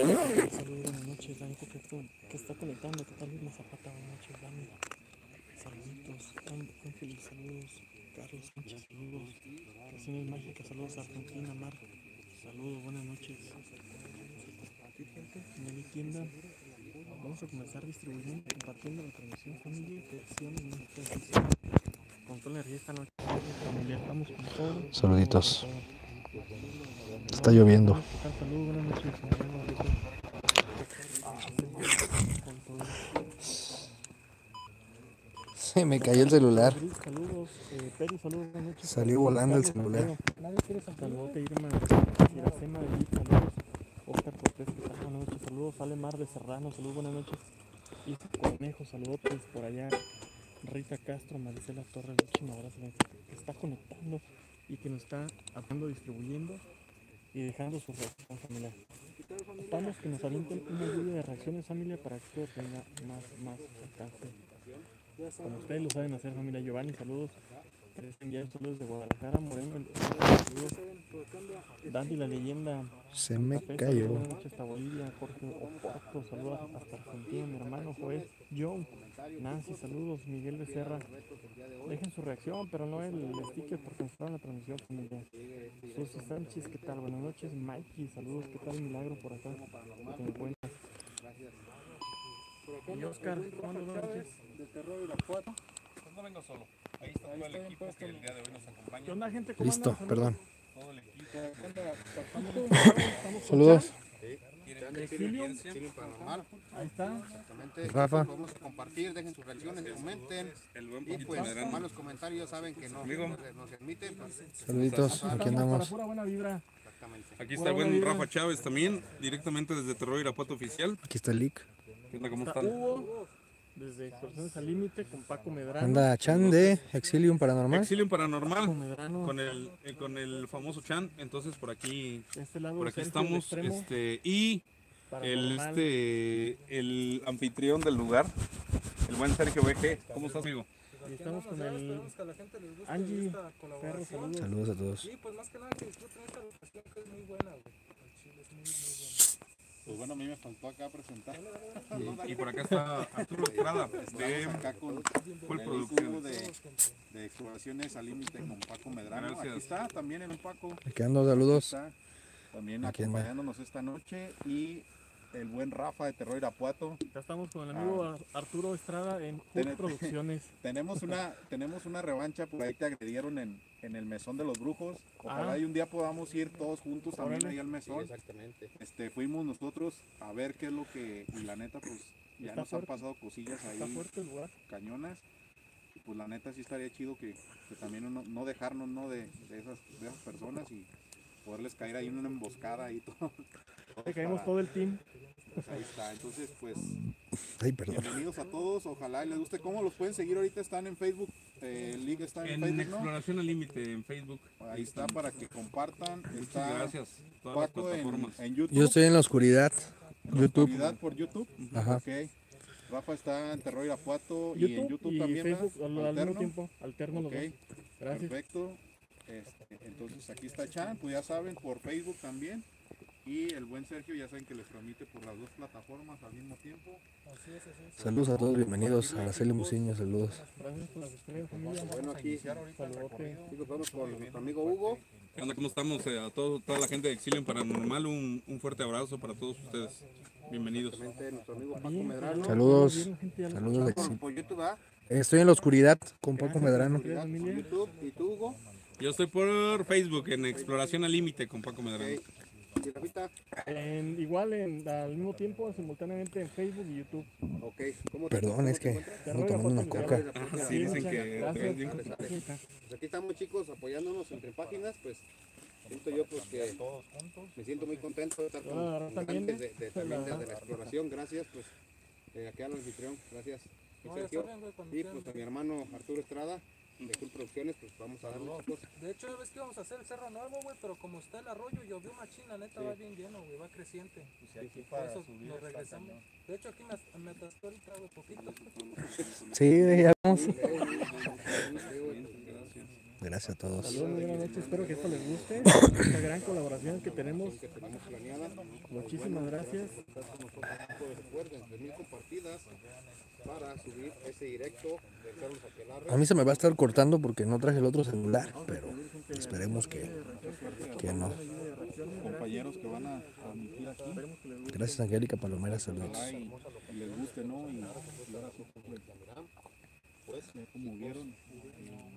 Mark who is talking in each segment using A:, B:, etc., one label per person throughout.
A: Saludos, buenas noches, Dani, que, que está conectando, ¿qué tal Irma Zapata? Buenas noches, Dani. Saluditos, Ángel, saludos, Carlos Sánchez, saludos, Creaciones Mágicas, saludos Argentina, Mar, saludos, buenas noches. Nelly Tienda, vamos a comenzar distribuyendo, compartiendo la transmisión familia, mágicas, con toda la energía esta noche, familia, estamos con.
B: Saluditos. Está lloviendo.
A: Saludos, buenas noches.
B: Se me cayó el celular.
A: Eh.
B: Salió volando el celular.
A: Nadie quiere saludos, Irma, Iracema de Liz, saludos. Oscar Cortés, ¿qué tal? Buenas noches, saludos. Ale Mar de Serrano, saludos, buenas noches. Isa Cornejo, saludos por allá. Rita Castro, Maricela Torres, muchísimas gracias. Está conectando y que nos está hablando, distribuyendo y dejando su reacción familiar. Estamos que nos avienten una lluvia de reacciones familia para que esto tenga más, más alcance. Como ustedes lo saben hacer familia Giovanni, saludos. Ya saludos de Guadalajara, Moreno, saludos. Dandy la leyenda.
B: Se me cayó.
A: Buenas hasta Bolivia, Jorge Oporto, saludos hasta Argentina, mi hermano Joel, John, Nancy, saludos, Miguel Becerra. Dejen su reacción, pero no el sticker porque nos en la transmisión familiar. Susi Sánchez, ¿qué tal? Buenas noches. Mikey, saludos, ¿qué tal? Milagro por acá. ¿Cómo te encuentras? Y Oscar, ¿cómo nos noches?
C: de terror Irapuato. Pues no vengo solo. Ahí está todo el equipo que el día de hoy nos acompaña.
A: ¿Qué onda, gente? ¿Cómo
B: Listo,
A: andan?
B: perdón.
C: Todo el equipo.
A: Estamos con
B: Saludos.
A: Ahí está.
C: Exactamente.
B: Rafa.
C: Vamos a compartir, dejen sus reacciones, comenten. Y pues, malos comentarios saben que no nos emiten. Pues,
B: Saluditos. Aquí andamos.
A: pura buena vibra.
C: exactamente.
D: Aquí está el buen Rafa Chávez también, directamente desde Terror Irapuato Oficial.
B: Aquí está el leak.
D: ¿Qué onda? ¿Cómo
A: Está
D: están?
A: Desde Exploraciones al Límite, con Paco Medrano.
B: Anda Chan de Exilium Paranormal.
D: Exilio
A: Paco
D: Paranormal
A: Medrano.
D: con el eh, con el famoso Chan. Entonces por aquí
A: este lado,
D: por aquí estamos este y el este el anfitrión del lugar, el buen Sergio BG. ¿Cómo estás, amigo?
A: Y estamos con el
E: que a la gente les guste
A: Angie
E: esta
A: Ferro,
E: colaboración.
A: saludos.
B: Saludos a todos.
E: Y pues más que nada que disfruten esta locación que es muy buena, güey. El chile es muy, muy bueno.
C: Pues bueno, a mí me faltó acá presentar.
D: Y, y por acá está Arturo Estrada de
C: Estamos acá con el
D: Producciones.
C: equipo de, de exploraciones al límite con Paco Medrano.
D: Gracias.
C: Aquí está también el Paco.
B: Aquí ando, saludos.
C: Está también acompañándonos esta noche y el buen Rafa de Terror Irapuato.
A: Ya estamos con el amigo Ar- Arturo Estrada en
C: Tenet-
A: Producciones.
C: Tenemos una, tenemos una revancha, por ahí te agredieron en, en el mesón de los brujos. Ojalá
A: Ah.
C: y un día podamos ir todos juntos también
A: Órale.
C: ahí al mesón.
E: Exactamente.
C: Este, fuimos nosotros a ver qué es lo que, y la neta, pues ya
A: Está
C: nos
A: fuerte.
C: han pasado cosillas
A: Está
C: ahí
A: fuerte el lugar.
C: cañonas. Y pues la neta sí estaría chido que, que también uno- no dejarnos ¿no? De, de esas, de esas personas y poderles caer ahí en una emboscada y todo.
A: Le caemos
C: para-
A: todo el team.
C: Ahí está, entonces pues
B: Ay, perdón.
C: bienvenidos a todos, ojalá y les guste. ¿Cómo los pueden seguir ahorita? Están en Facebook, eh, el link está en,
D: En
C: Facebook, ¿no?
D: Exploración al Límite en Facebook.
C: Ahí está para que compartan.
D: Muchas
C: Está
D: gracias. Todas las
C: Paco en,
D: plataformas.
C: en YouTube.
B: Yo estoy en la oscuridad. YouTube.
C: Oscuridad por YouTube.
B: Ajá.
C: Ok. Rafa está en Terror Irapuato y en
A: YouTube y
C: también.
A: Facebook al, al mismo
C: Alterno.
A: tiempo. Alterno los
C: Ok,
A: dos. Gracias.
C: perfecto. Este, entonces aquí está Chan, pues ya saben, por Facebook también. Y el buen Sergio ya saben que les transmite por las dos plataformas al mismo tiempo.
E: Así es, así es.
B: Saludos a todos, bienvenidos a Araceli Muciño, saludos.
A: Gracias por familia.
C: Bueno, aquí vamos con nuestro amigo Hugo.
D: ¿Qué onda? ¿Cómo estamos? Eh, a todo, toda la gente de Exilio Paranormal, un, un fuerte abrazo para todos ustedes. Bienvenidos.
C: nuestro amigo Paco Medrano.
B: Saludos. Saludos
C: ¿ah?
B: Estoy en la oscuridad con Paco. Medrano.
C: ¿Y tú, Hugo?
D: Yo estoy por Facebook en Exploración al Límite con Paco Medrano.
A: En, igual en, al mismo tiempo, simultáneamente en Facebook y YouTube.
C: Ok. ¿Cómo te-
B: Perdón,
C: cómo
B: es que
C: encuentras?
B: ando tomando una coca.
D: Ah, sí, dicen que
A: gracias.
D: te ves bien
C: Pues aquí estamos chicos apoyándonos entre páginas, pues siento yo pues que me siento muy contento de estar con
A: Ah,
C: con
A: también,
C: gente de, de- también
A: la-
C: desde la exploración, gracias pues eh, aquí al anfitrión, gracias
E: No,
C: y Sergio pues a mi hermano Arturo Estrada de Cool Producciones, pues vamos a darle.
E: De hecho, ves que íbamos a hacer el cerro nuevo, güey, pero como está el arroyo, llovió machín, la neta va bien lleno, güey, va creciente. Por eso nos regresamos. De hecho, aquí me, me atascó ahorita, güey, poquito.
B: Sí, ya vamos. Gracias a todos.
A: Saludos, buenas noches. Espero que esto les guste. Esta gran colaboración que tenemos. Muchísimas gracias.
C: Recuerden, mil compartidas para subir ese directo de Carlos Aquelarre.
B: A mí se me va a estar cortando porque no traje el otro celular, pero esperemos que, que no.
C: Compañeros que van a transmitir aquí,
B: Gracias Angélica Palomera, saludos.
C: les guste, ¿no? Y, sí, pues, ya como vieron,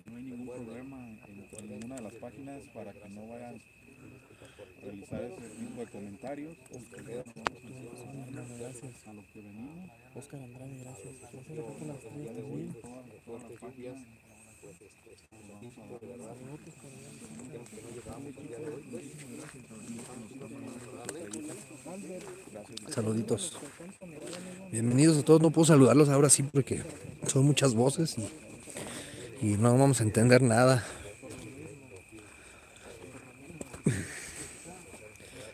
C: no hay ningún problema en, ninguna de las páginas para que no vayan realizar ese tipo de comentarios.
A: Gracias.
C: A lo que venimos,
A: Oscar Andrade, gracias. Gracias también.
C: todas, todas las páginas.
B: Saluditos. Bienvenidos a todos. No puedo saludarlos ahora sí porque son muchas voces y, y no vamos a entender nada.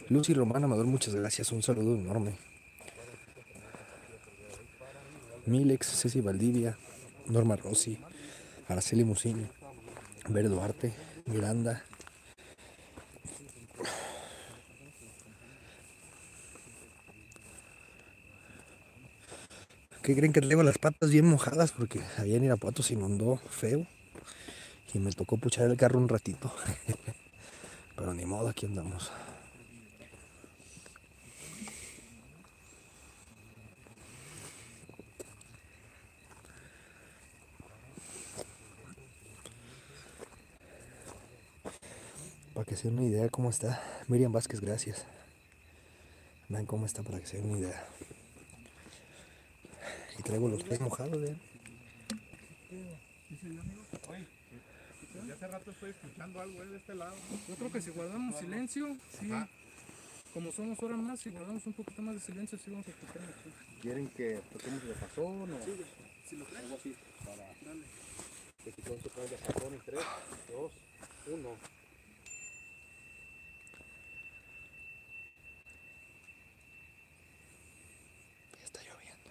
B: Lucy Román Amador, muchas gracias. Un saludo enorme. Milex, Ceci Valdivia, Norma Rossi, Araceli Muciño, Ver Duarte, Miranda. ¿Qué creen que traigo las patas bien mojadas? Porque allá en Irapuato se inundó feo y me tocó puchar el carro un ratito. Pero ni modo, aquí andamos. Para que se den una idea de cómo está. Miriam Vázquez, gracias. Vean cómo está para que se den una idea. Y traigo los pies mojados, vean.
C: Ya hace rato estoy escuchando algo de este lado.
E: Yo creo que si guardamos silencio, sí. Como somos horas más, si guardamos un poquito más de silencio, sí vamos a escuchar.
C: ¿Quieren que toquemos de pasón o algo así? Para que si pueden tocar de pasón en 3, 2, 1.
B: Ya está lloviendo.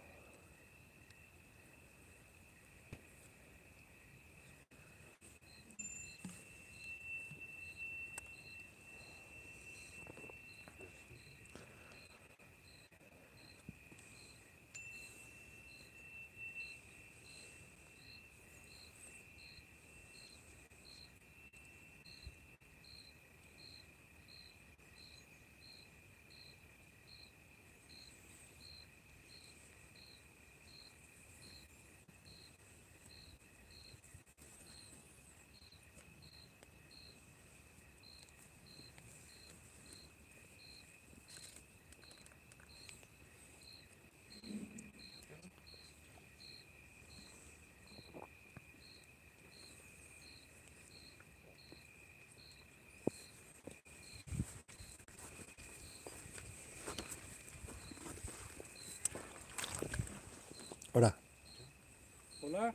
B: Ahora,
E: Hola.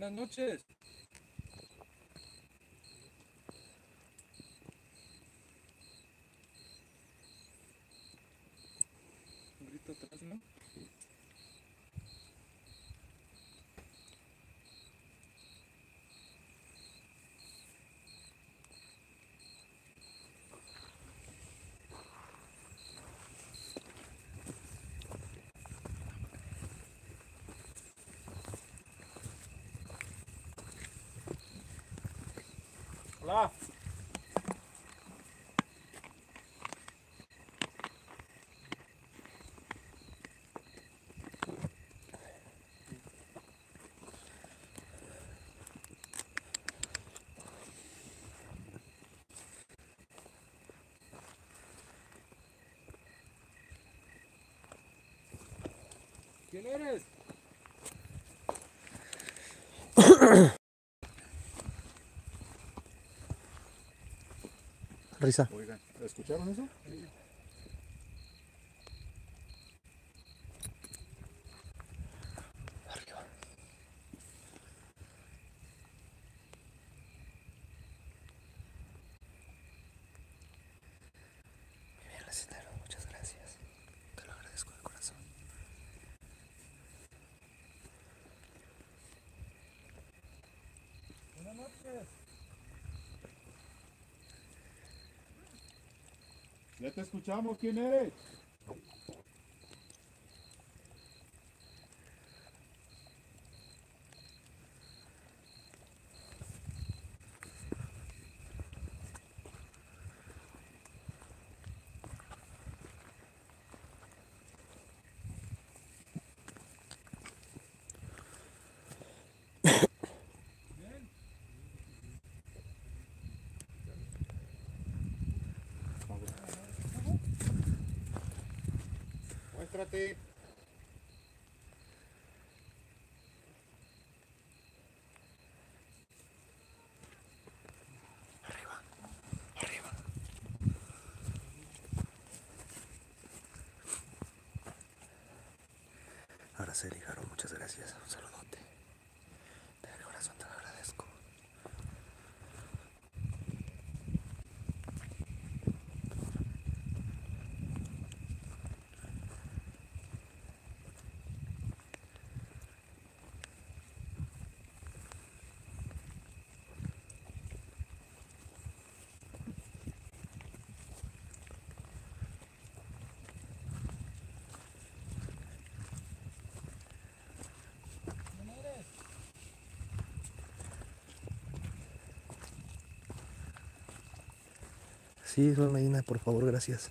E: Buenas noches. Un grito atrás, ¿no?
D: Hola.
E: ¿Quién eres?
B: risa.
C: Oigan, ¿escucharon eso? Ya escuchamos, ¿quién eres? Muéstrate.
B: Ahora sí, Ligaro, muchas gracias. Un saludote. Sí, Sol Medina, por favor, gracias.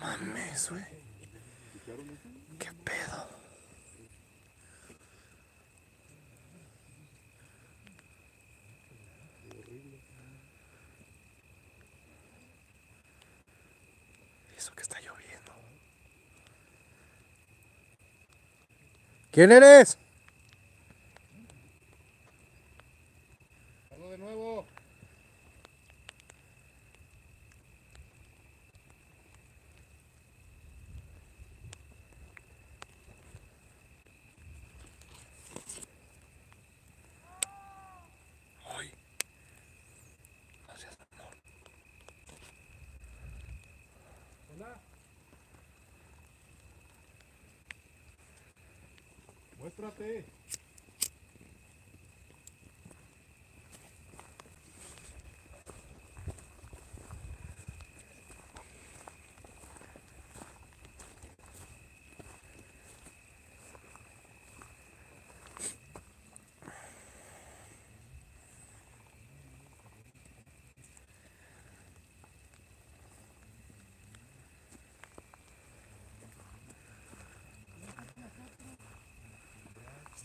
B: Mames, güey. ¿Qué pedo? Eso que está lloviendo. ¿Quién eres?
C: Hazlo de nuevo.
B: Hoy. No seas amor.
C: Muéstrate.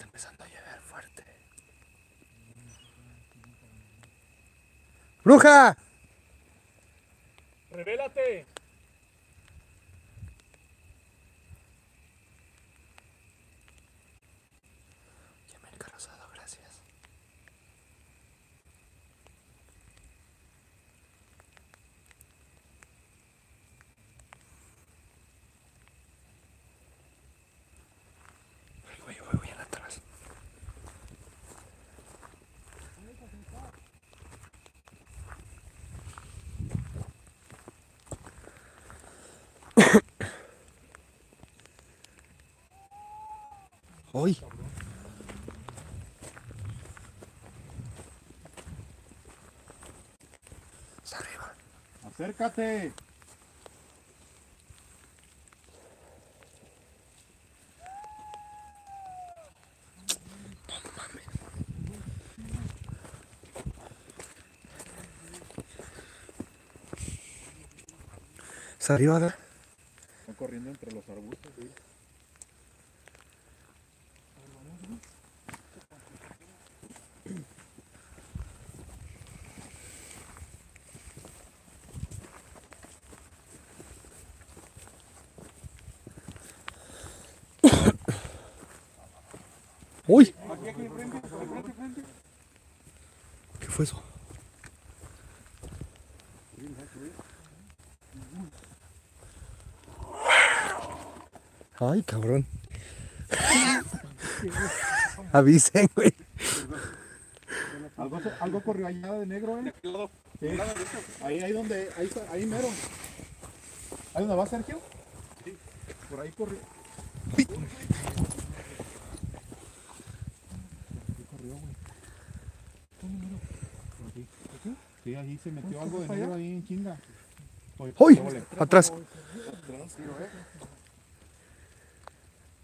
B: Empezando a llover fuerte. ¡Bruja! ¡Ay! Está arriba.
C: Acércate.
B: Está arriba,
C: Está corriendo entre los arbustos, ¿sí?
B: Ay, cabrón. Avisen, güey.
C: Algo, algo corrió allá de negro, eh. Sí. Ahí, ahí donde, ahí, está- ahí mero. ¿Ahí donde va Sergio? Sí. Por ahí corrió.
B: Uy.
C: corrió, güey? ¿Dónde mero? Por aquí. ¿Aquí? Sí, ahí se metió algo de negro ahí en chinga. Oye,
B: ¡Uy!
C: órale.
B: Atrás.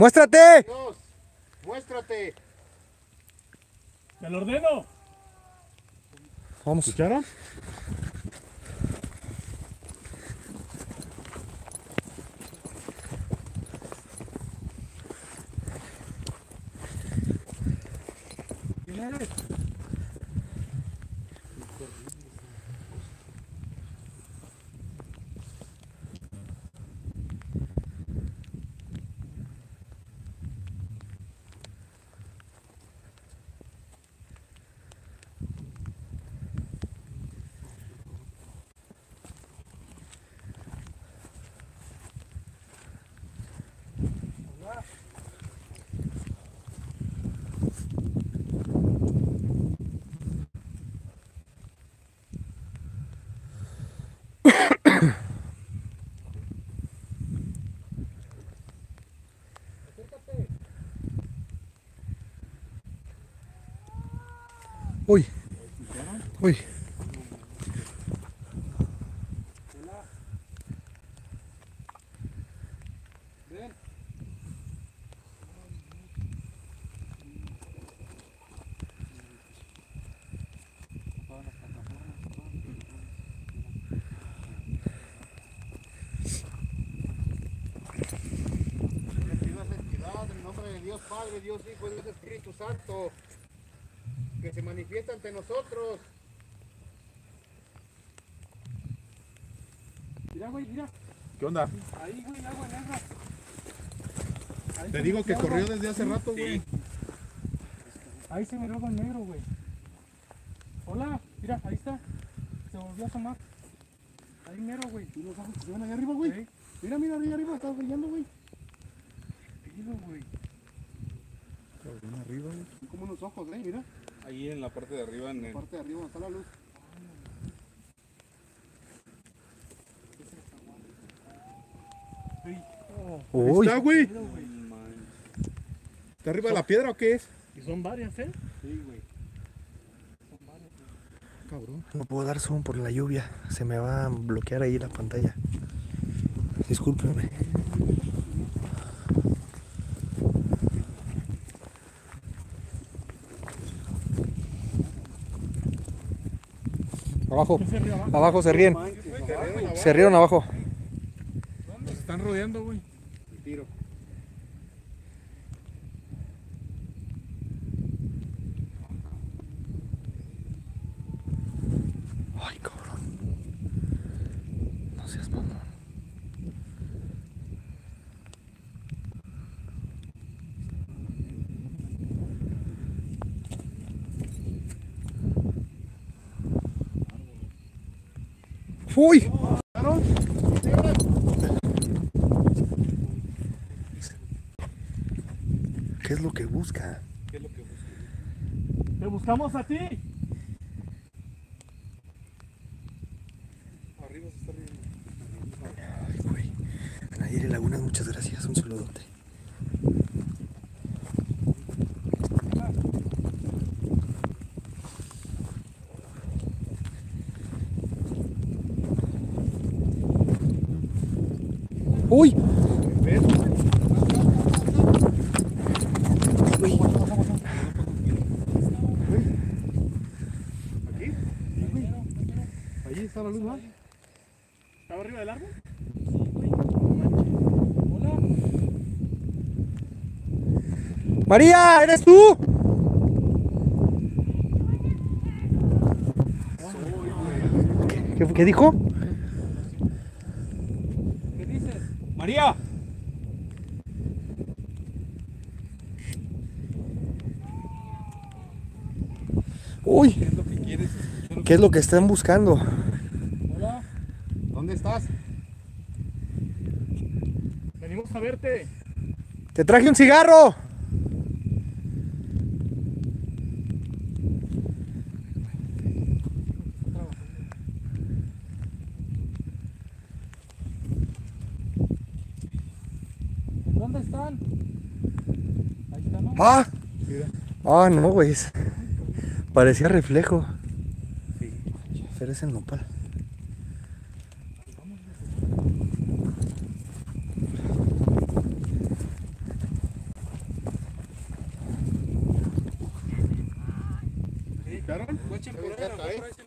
B: ¡Muéstrate!
C: Dios, muéstrate.
A: ¡Te lo ordeno!
B: Vamos.
C: ¿Escucharon?
B: Uy. Uy.
C: Pido santidad en el nombre de Dios Padre, Dios Hijo Dios Espíritu Santo, que se manifiesta ante nosotros.
E: Mira, güey, mira.
C: ¿Qué onda?
E: Ahí, güey, agua negra. Ahí
C: Te
E: se
C: digo que
E: metió
C: corrió
E: agua.
C: desde hace rato, güey.
E: Ahí se miró algo negro, güey. Hola, mira, ahí está. Se volvió a asomar. Ahí mero, güey.
C: ¿Y los ojos que se ven allá arriba, güey?
E: Sí.
C: Mira, mira, ahí arriba, está brillando, güey.
E: Pido, güey.
C: arriba, güey. Como unos ojos, eh, mira.
D: Ahí en la parte de arriba, en
C: La
D: el,
C: parte de arriba donde está la luz.
B: Uy.
C: Está, güey. ¿Está arriba de la piedra o qué es?
A: Y son varias, ¿eh?
E: Sí, güey.
C: Cabrón.
B: No puedo dar zoom por la lluvia. Se me va a bloquear ahí la pantalla. Discúlpenme. Abajo, abajo se ríen. Se rieron abajo.
C: Están rodeando, güey. Tiro.
B: Ay, cabrón. No seas mamón. ¡Uy! Es lo que busca?
D: ¿qué es lo que busca?
A: ¡Te buscamos a ti!
B: Nayeli Lagunas, muchas gracias. Un saludote. ¡Uy! Uy.
C: ¿Aquí? Allí está la luz, ¿no?
A: ¿Estaba arriba del árbol?
E: Hola.
B: María, ¿eres tú? ¿Qué, qué dijo?
E: ¿Qué dices?
D: María.
B: Uy,
D: ¿Qué es lo que quieres escuchar?
B: ¿qué es lo que están buscando?
E: Hola.
C: ¿Dónde estás?
A: Venimos a verte.
B: Te traje un cigarro.
E: ¿Dónde están? Ahí están, ¿no?
B: Ah, ah, no, güey. Parecía reflejo. Pero es el nopal.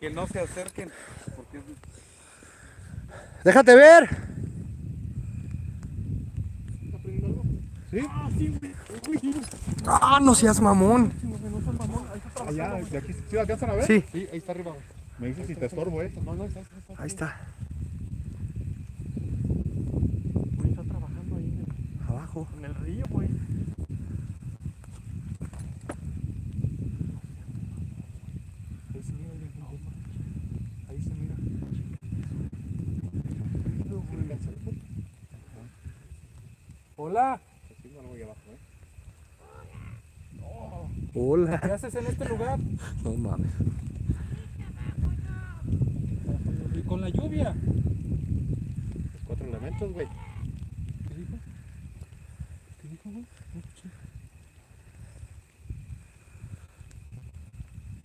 D: Que no se acerquen. Porque es
B: Déjate ver. Ah, no seas mamón.
C: Allá, de aquí, ¿sí alcanzan a ver?
B: Sí.
C: Sí, ahí está arriba. güey. Me dices si te estorbo, ¿eh? No, no, está, está, está.
B: Ahí está.
A: Güey, está trabajando ahí en el,
B: Abajo.
A: en el río, güey. Ahí se mira, güey, no manches. Ahí se mira.
E: Hola.
B: Hola.
E: ¿Qué haces en este lugar?
B: No mames.
E: Y con la lluvia.
C: Los cuatro elementos, güey.
E: ¿Qué dijo? ¿Qué dijo, güey?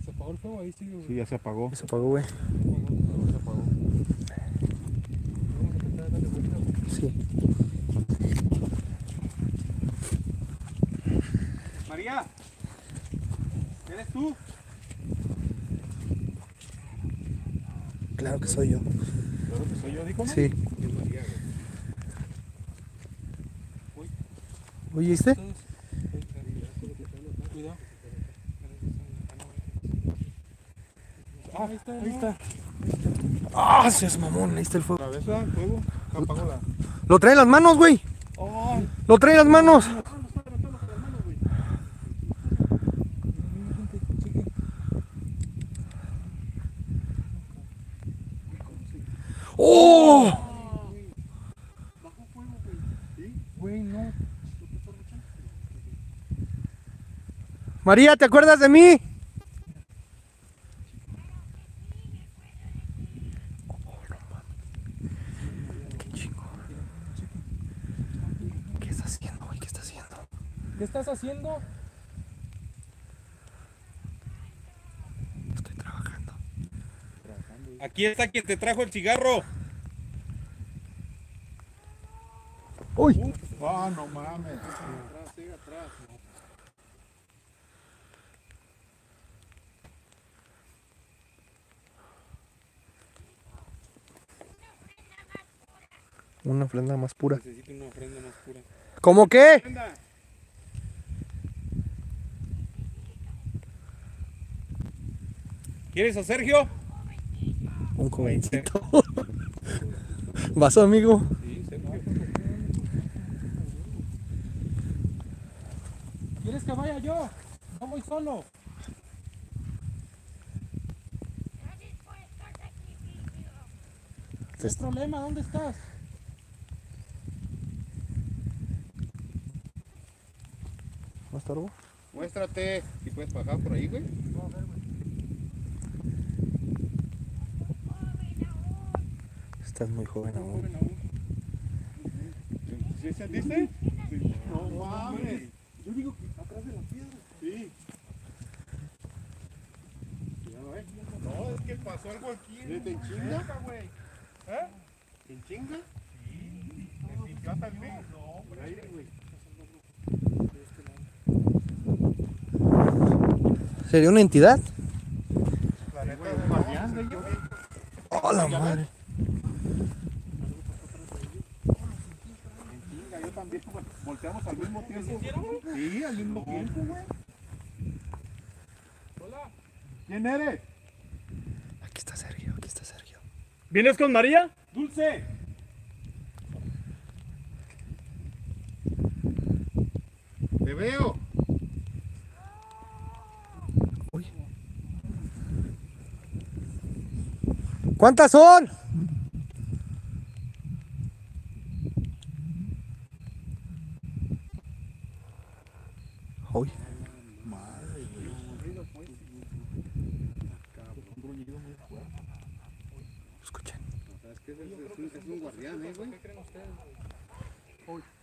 E: ¿Se apagó el fuego? Ahí sigue, güey.
C: Sí, ya se apagó.
B: Se apagó, güey.
C: Se apagó.
E: Vamos a intentar darle vuelta, güey.
B: Sí.
D: María. ¿Eres tú?
B: Claro que soy yo.
C: Claro que soy yo, dijo, ¿no?
B: Sí. ¿Oíste?
E: Cuidado. Ah, ahí está. Ahí está.
B: Ah, seas mamón. Ahí está el fuego.
C: Cabeza, fuego.
B: Lo trae en las manos, güey. Lo trae en las manos. ¡Oh!
E: Güey, no.
B: María, ¿te acuerdas de mí? Qué chingo. ¿Qué está haciendo, güey? ¿Qué está haciendo?
E: ¿Qué estás haciendo?
B: Estoy trabajando.
D: Aquí está quien te trajo el cigarro.
B: ¡Uy!
C: Ah, no mames.
B: Una ofrenda más pura.
D: Necesito una ofrenda más pura.
B: ¿Cómo qué?
D: ¿Quieres a Sergio?
B: Un jovencito. ¿Vaso, amigo?
D: Sí, Sergio.
E: ¿Quieres que vaya yo? No voy solo. ¿Qué problema? ¿Dónde estás?
B: Estorbo?
C: Muéstrate. Si puedes bajar por ahí, güey.
B: Estás muy joven aún.
C: Sí, ¿Sí sentiste? No mames. Yo digo que atrás de la piedra. Sí. No, es que pasó algo aquí. ¿En chinga? güey. ¿Eh? ¿En chinga? Sí. ¿Me sintió también? No, por aire, güey.
B: ¿Sería una entidad? ¡Oh, la madre!
C: En chinga, yo también, güey. Volteamos al mismo tiempo. Sí, al mismo tiempo, güey.
E: Hola.
C: ¿Quién eres?
B: Aquí está Sergio, aquí está Sergio.
A: ¿Vienes con María?
C: Dulce.
B: ¿Cuántas son? Uy. Escuchen.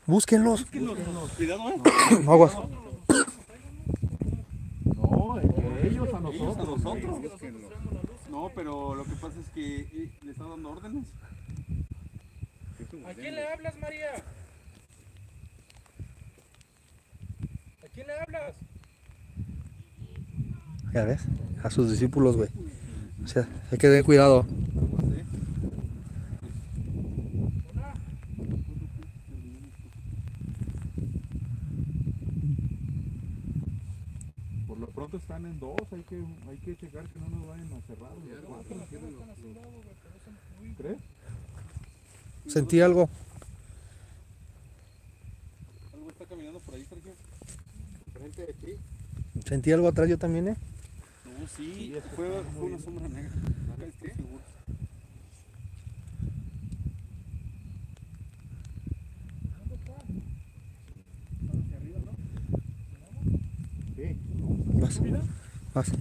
B: Búsquenlos.
D: Cuidado, eh.
B: Aguas.
C: No, es que ellos a
D: Ellos a
C: nosotros.
D: nosotros. No, pero lo que pasa es que eh, le está dando órdenes.
E: ¿A quién le hablas, María? ¿A quién le hablas?
B: Ya ves, a sus discípulos, güey. O sea, hay que tener cuidado.
C: Por lo en dos, hay que, hay que checar que no nos vayan a cerrar los cuatro. ¿Crees?
B: Sentí algo.
D: Algo está caminando por ahí, Sergio.
C: Frente de ti.
B: Sentí algo atrás yo también, ¿eh?
D: No, sí, fue, fue una sombra negra. Acá estoy seguro.
C: Sí.
B: Vas.
D: Fuerte.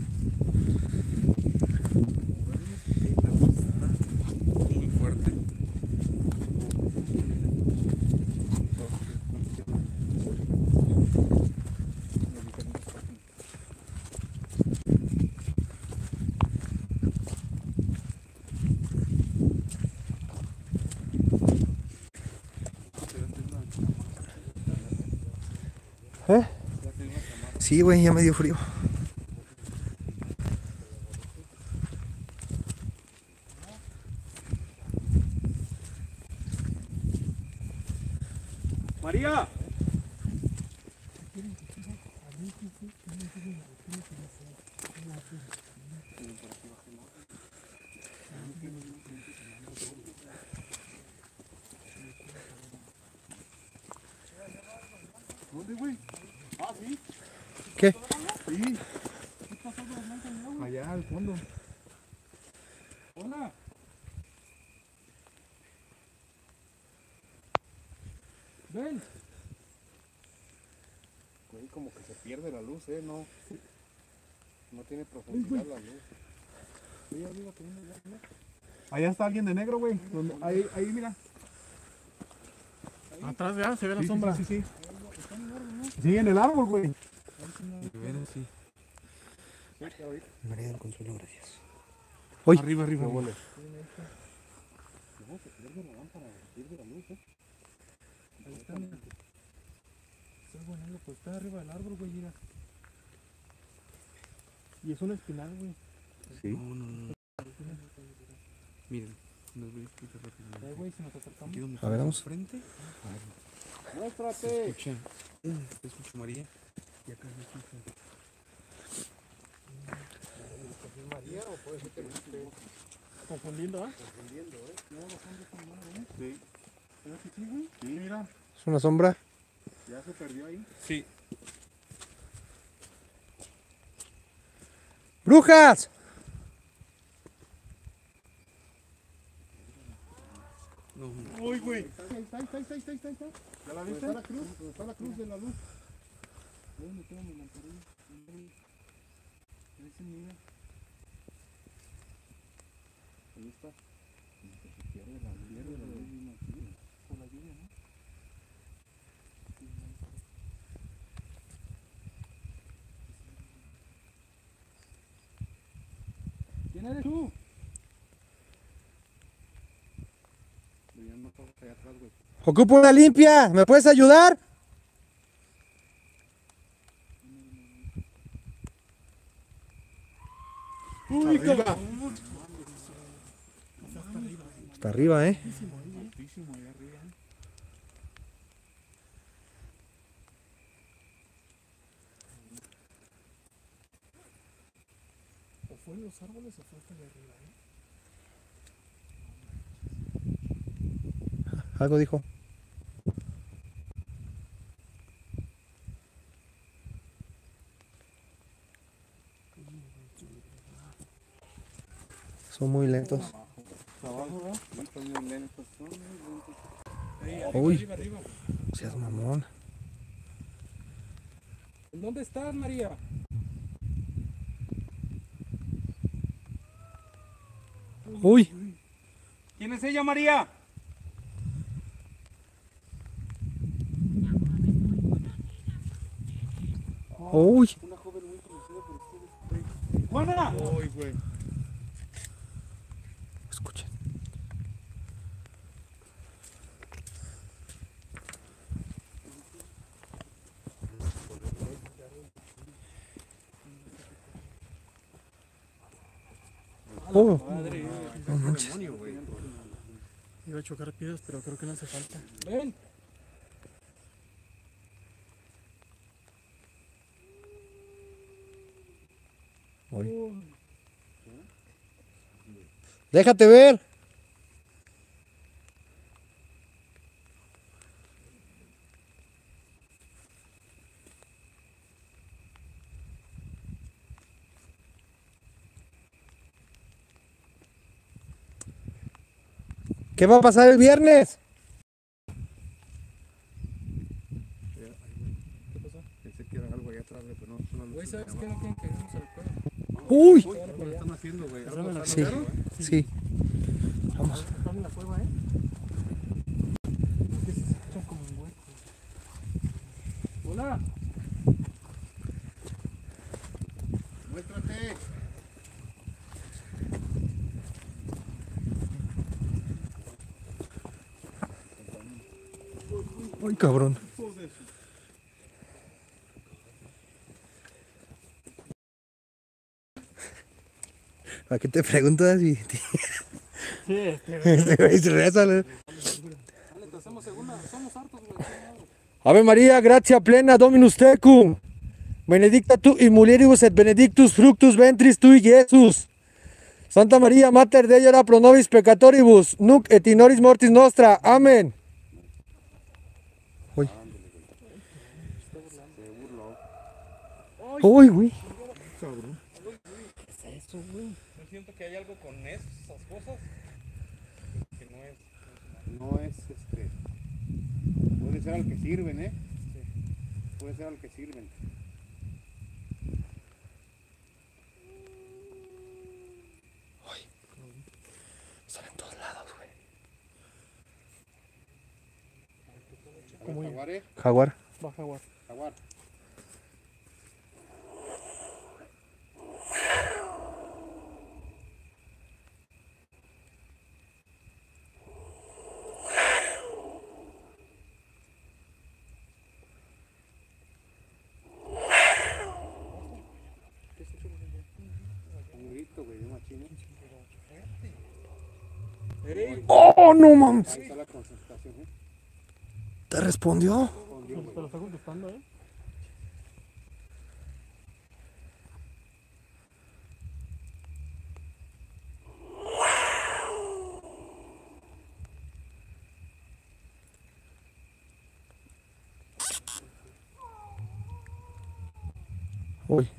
B: ¿Eh? Sí, güey, ya me dio frío.
C: María. ¿Dónde, güey? Ah, sí.
B: ¿Qué?
C: Sí. Allá al fondo. Hola. Ven. Güey, como que se pierde la luz, ¿eh? No. No tiene profundidad la luz. Ahí arriba que viene ya, ¿no? Allá está alguien de negro, güey. Ahí, ahí, mira.
A: Atrás ya se ve la
C: Sí, sí,
A: sombra.
C: Sí, sí, sí. Sí, en el árbol, güey.
B: María del Consuelo, gracias. Uy.
C: Arriba, arriba.
E: Ahí está, mira. Está bueno, pues está arriba del árbol, güey, mira.
A: Y es un espinal, güey.
D: No, no, no. Miren, nos voy a explicar rápido.
E: Eh, güey, si nos acercamos.
D: Aquí donde
B: A ver, vamos.
D: Frente. Se
C: Muéstrate.
D: escucha. Se escucha María. Y acá se escucha.
A: Confundiendo, ¿ah?
C: Sí. ¿Pero que sí, güey? Sí, mira.
B: Es una sombra.
C: Ya se perdió ahí.
D: Sí.
B: ¡Brujas!
C: Uy, güey. Ahí está, ahí está, ahí está, ahí está, ahí está. ¿Ya la viste? ¿Dónde está la cruz? ¿Dónde está la cruz de la luz? ¿Dónde tengo mi lamparilla? Ahí se mira. Ahí está. Pierde la pierde la luz bien aquí. Por la lluvia, ¿no?
E: ¿Quién eres tú?
B: Ocupo una limpia. ¿Me puedes ayudar?
C: Arriba.
B: Está arriba, ¿eh?
C: Altísimo allá arriba.
A: O fue en los árboles o fue hasta allá arriba, ¿eh?
B: Algo dijo. Son muy lentos.
C: Abajo, ¿no? Están muy lentos, son muy lentos.
B: Uy,
E: Arriba, arriba.
B: seas mamón.
E: ¿En dónde estás, María?
B: Uy,
D: ¿Quién es ella, María?
B: uy.
D: ¡Juana!
C: Uy, güey.
B: Escuchen. Oh, no manches.
A: Iba a chocar piedras, pero creo que no hace falta.
E: Ven.
B: Déjate ver. ¿Qué va a pasar el viernes?
C: Pensé que era algo allá atrás, güey, pero no, son las
E: Güey,
C: luces
E: ¿sabes qué? No quieren que vayamos a la cueva.
B: Uy,
C: abajo. ¿Qué están haciendo, güey? Algo están
B: Sí. sí. Vamos.
A: La cueva, ¿eh? Es que se escuchan como un hueco.
E: Hola.
B: Cabrón. ¿Para qué te preguntas?
A: Sí, este,
B: Este güey se regresa, le-
E: Dale, te hacemos segunda. Somos hartos, güey. chingado.
B: Ave María, gratia plena, Dominus tecum. Benedicta tu in mulieribus et benedictus fructus ventris tui, Iesus. Santa María, Mater Dei, ora pro nobis peccatoribus, nunc et in horis mortis nostra. Amén. Uy, güey.
D: Yo siento que hay algo con esas cosas que no es.
C: No es este. Puede ser al que sirven, ¿eh? Puede ser al que sirven.
B: Están en todos lados, güey.
C: Jaguar, ¿eh?
B: Jaguar.
A: baja, guar.
C: Jaguar. Un grito, güey, de machín, ¿eh?
B: Oh, no mames.
C: Ahí está la concentración, ¿eh?
B: ¿Te respondió?
C: Güey.
A: Te lo está contestando, ¿eh?
B: Uy.
C: ¿eh?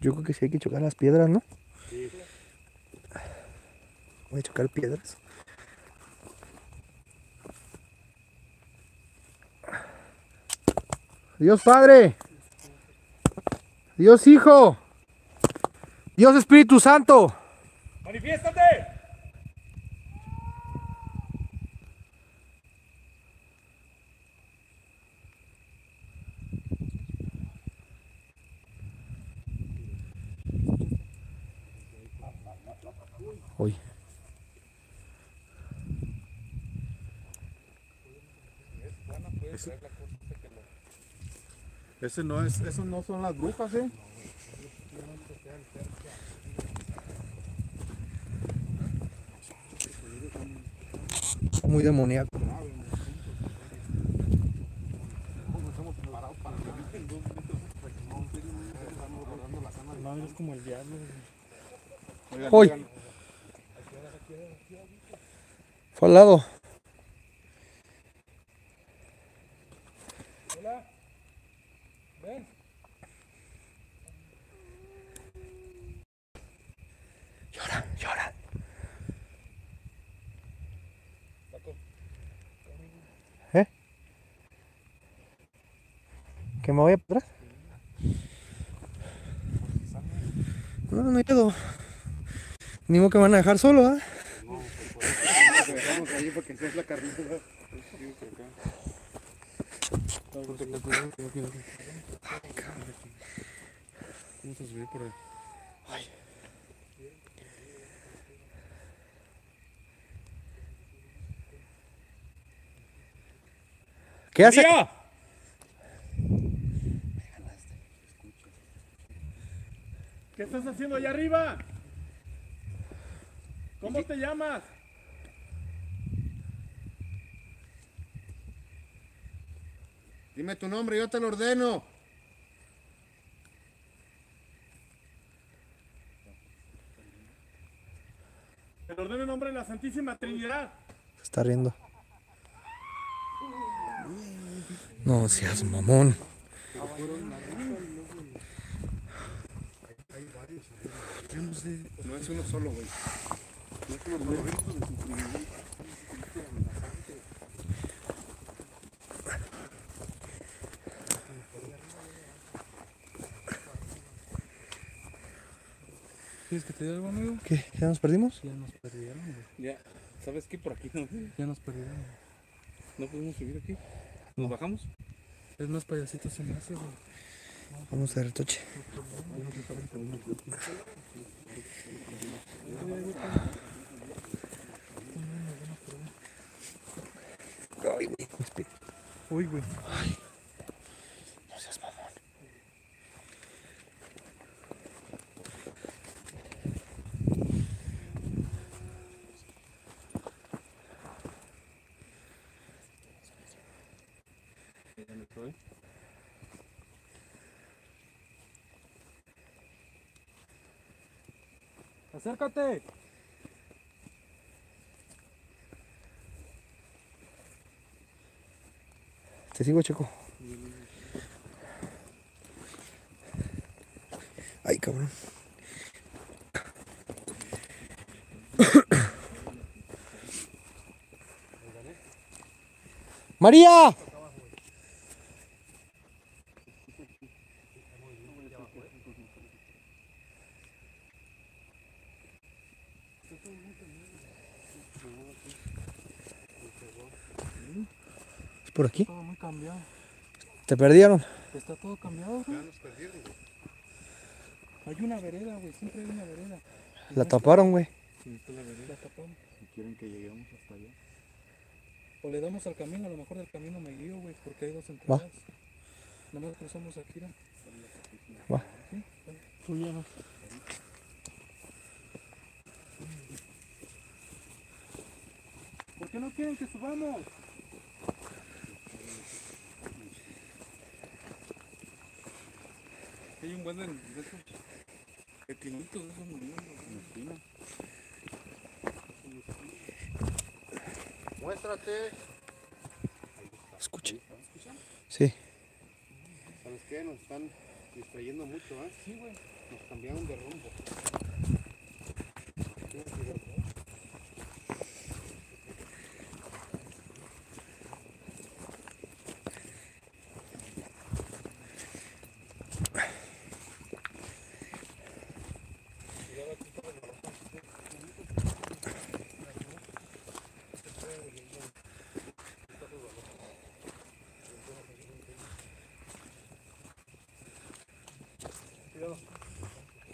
B: Yo creo que sí hay que chocar las piedras, ¿no? Voy a chocar piedras. Dios Padre. Dios Hijo. Dios Espíritu Santo.
D: Manifiéstate.
F: Ese, no es, esos no son las brujas, ¿eh?
B: Muy demoníaco.
A: Como el diablo.
B: Hoy. Fue al lado.
E: Hola. Ven.
B: Llora, llora. ¿Eh? ¿Que me voy a atrás? No, no hay pedo. Ni modo que me van a dejar solo, ¿ah?
F: te dejamos ahí porque la carnita.
A: Vamos a subir por ahí.
B: ¿Qué hace?
A: ¿Qué estás haciendo allá arriba? ¿Cómo te llamas?
F: Dime tu nombre, yo te lo ordeno.
A: Te lo ordeno en nombre de la Santísima Trinidad.
B: Se está riendo. No seas mamón.
F: No es uno solo, güey. No es uno solo.
E: ¿Quieres que te diga algo, amigo?
B: ¿Qué? ¿Ya nos perdimos?
E: Ya nos perdieron, güey.
D: Ya, ¿sabes qué? Por aquí no,
E: Ya nos perdieron. güey.
D: no podemos subir aquí. ¿Nos bajamos?
E: Es más payasito se me hace, güey.
B: Vamos a ver el toche. Ay, güey.
A: Uy, güey.
E: ¡Acércate!
B: Te sigo, Checo. Ay, cabrón. María. Por aquí?
E: Todo muy cambiado.
B: ¿Te perdieron?
E: Está todo cambiado, güey. Hay una vereda, güey. Siempre hay una vereda.
B: La taparon, güey.
E: La tapamos.
F: Si quieren que lleguemos hasta allá.
E: O le damos al camino, a lo mejor del camino me guío, güey, porque hay dos entradas. Nomás cruzamos aquí, ¿no?
B: Va.
A: Tú ya no.
E: ¿Por qué no quieren que subamos?
D: Hay un buen de, de esos petinitos de esos muriendo.
F: Muéstrate.
B: Escucha. Sí.
F: ¿Sabes qué? Nos están distrayendo mucho, ¿eh? Sí, güey. Nos cambiaron de rumbo.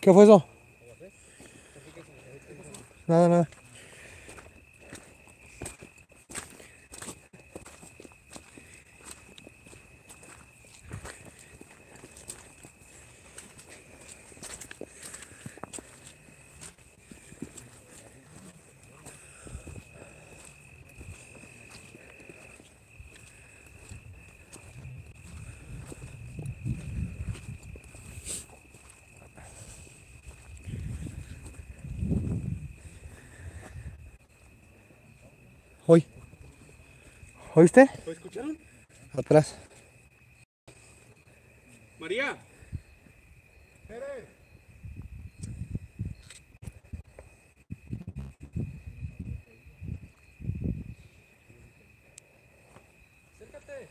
B: ¿Qué fue eso? nada, nada. Hoy. ¿Oíste?
D: ¿Lo escucharon?
B: Atrás.
D: María.
E: Acércate.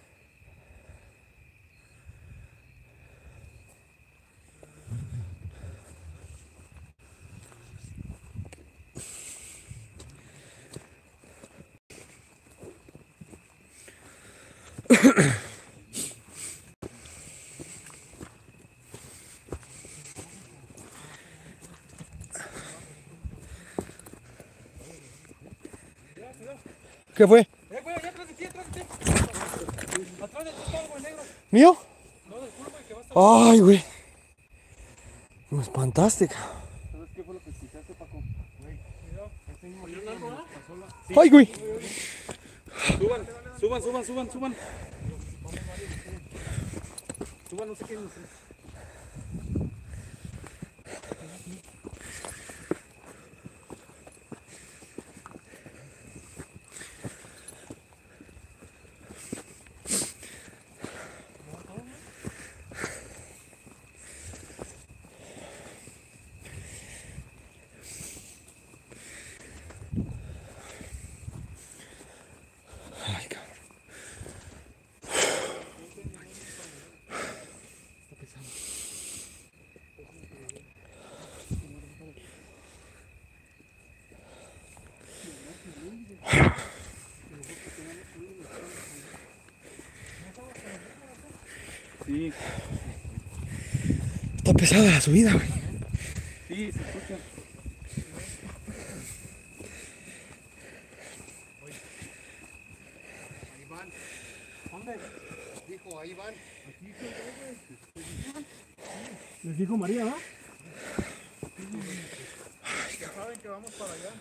B: ¿Qué fue?
E: Eh, güey, allá atrás de ti, atrás de ti. Atrás de ti está algo negro.
B: ¿Mío?
E: No, del culo, güey, que va a estar.
B: Ay, güey. Me espantaste, cabrón.
C: ¿Sabes qué fue lo que escuchaste, Paco?
B: Ay, güey.
D: Suban, suban, suban, suban, suban. Suban, no sé qué.
B: Ay, cabrón.
D: Sí,
B: Está pesada la subida, güey.
D: sí, se escucha.
A: Les dijo María, ¿no?
C: ¿Saben que vamos para allá?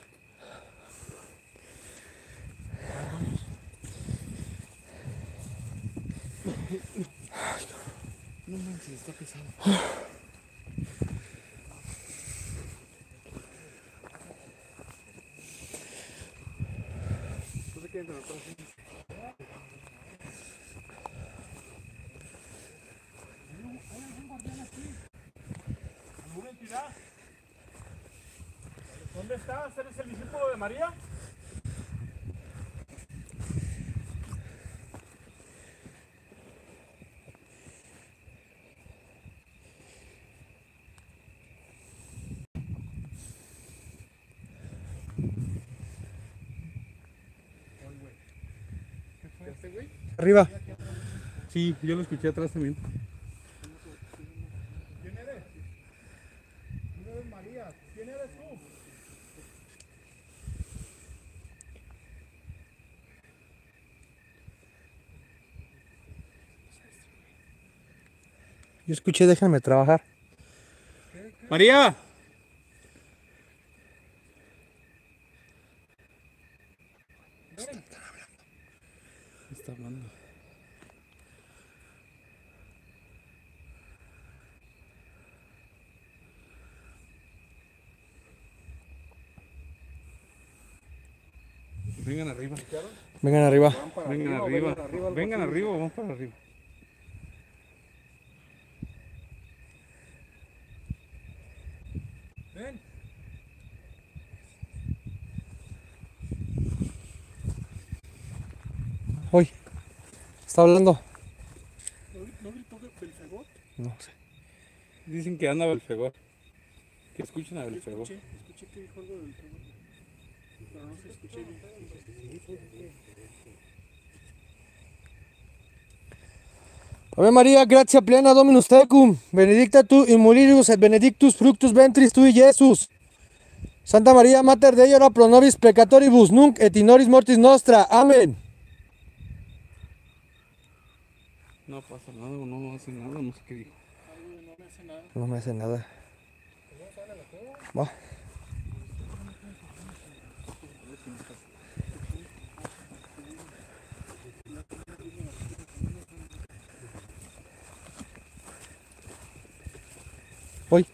A: No manches, está pesado. ¿Alguna entidad? ¿Dónde estás? ¿Eres el discípulo de María?
B: Arriba.
D: Sí, yo lo escuché atrás también.
C: ¿Quién eres? ¿Quién eres María? ¿Quién eres tú?
B: Yo escuché, déjenme trabajar.
D: María. Está hablando. Vengan arriba.
B: Vengan arriba.
D: Vengan arriba. Vengan arriba, vamos para arriba.
E: Ven.
B: Hoy. ¿Está hablando?
A: ¿No gritó Belfegor?
B: No sé.
D: Dicen que anda Belfegor. Que escuchen a Belfegor.
A: Escuché, escuché que dijo algo de Belfegor. Pero no sé, escuché bien.
B: Ave María, gratia plena Dominus tecum, benedicta tu in mulieribus et benedictus fructus ventris tui, Iesus. Santa María Mater Dei ora pro nobis peccatoribus nunc et in horis mortis nostra. Amén.
D: No pasa nada o no, no hace nada, no sé qué dijo.
B: No me hace nada. Va. Voy.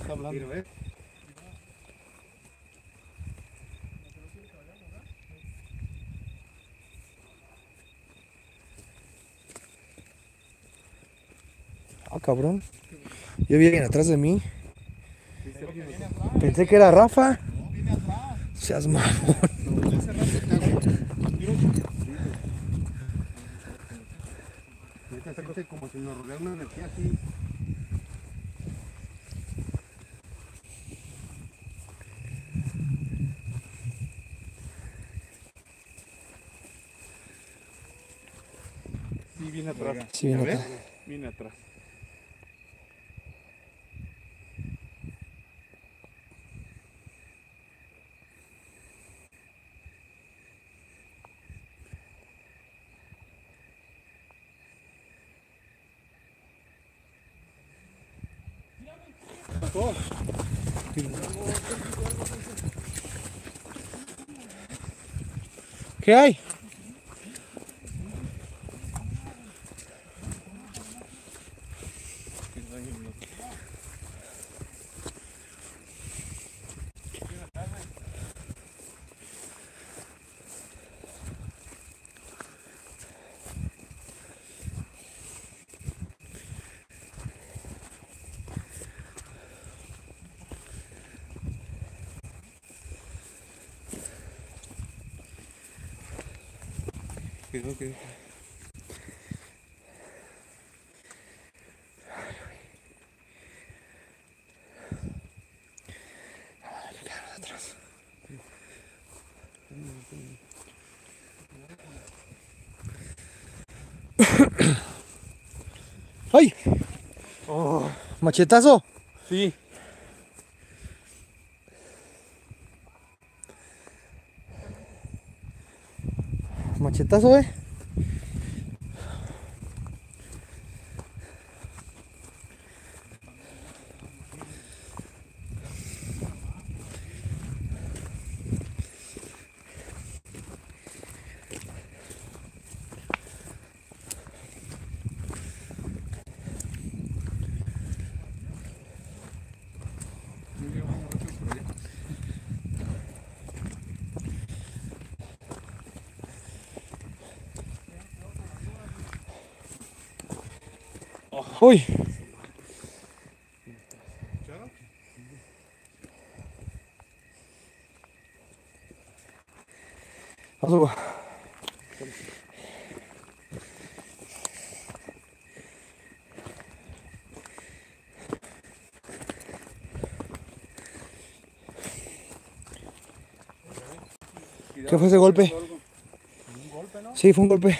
C: Está hablando.
B: Ah, cabrón. Yo vi alguien atrás de mí. Pensé que era Rafa. Seas mamón.
C: Ahorita se siente como si nos rodea una energía así.
D: Sí, viene atrás.
B: Sí. Viene
D: atrás.
B: ¿Qué hay?
D: ¿Qué dijo? ¿Qué dijo?
B: ¡Ay! ¿Machetazo?
D: Sí.
B: ¿Machetazo, eh? Uy. Vamos a- ¿Qué fue ese golpe? Sí, fue un golpe.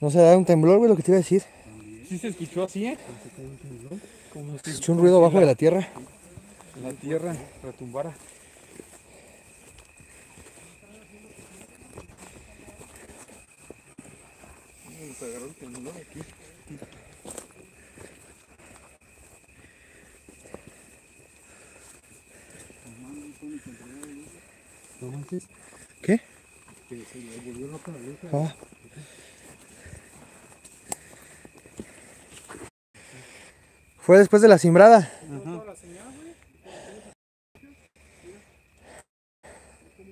B: No se da un temblor, güey, lo que te iba a decir.
D: Sí se escuchó así, ¿eh?
B: Se escuchó un ruido abajo de la tierra.
D: La tierra retumbara. Nos agarró el temblor aquí.
B: ¿Qué? Ah. Fue después de la simbrada.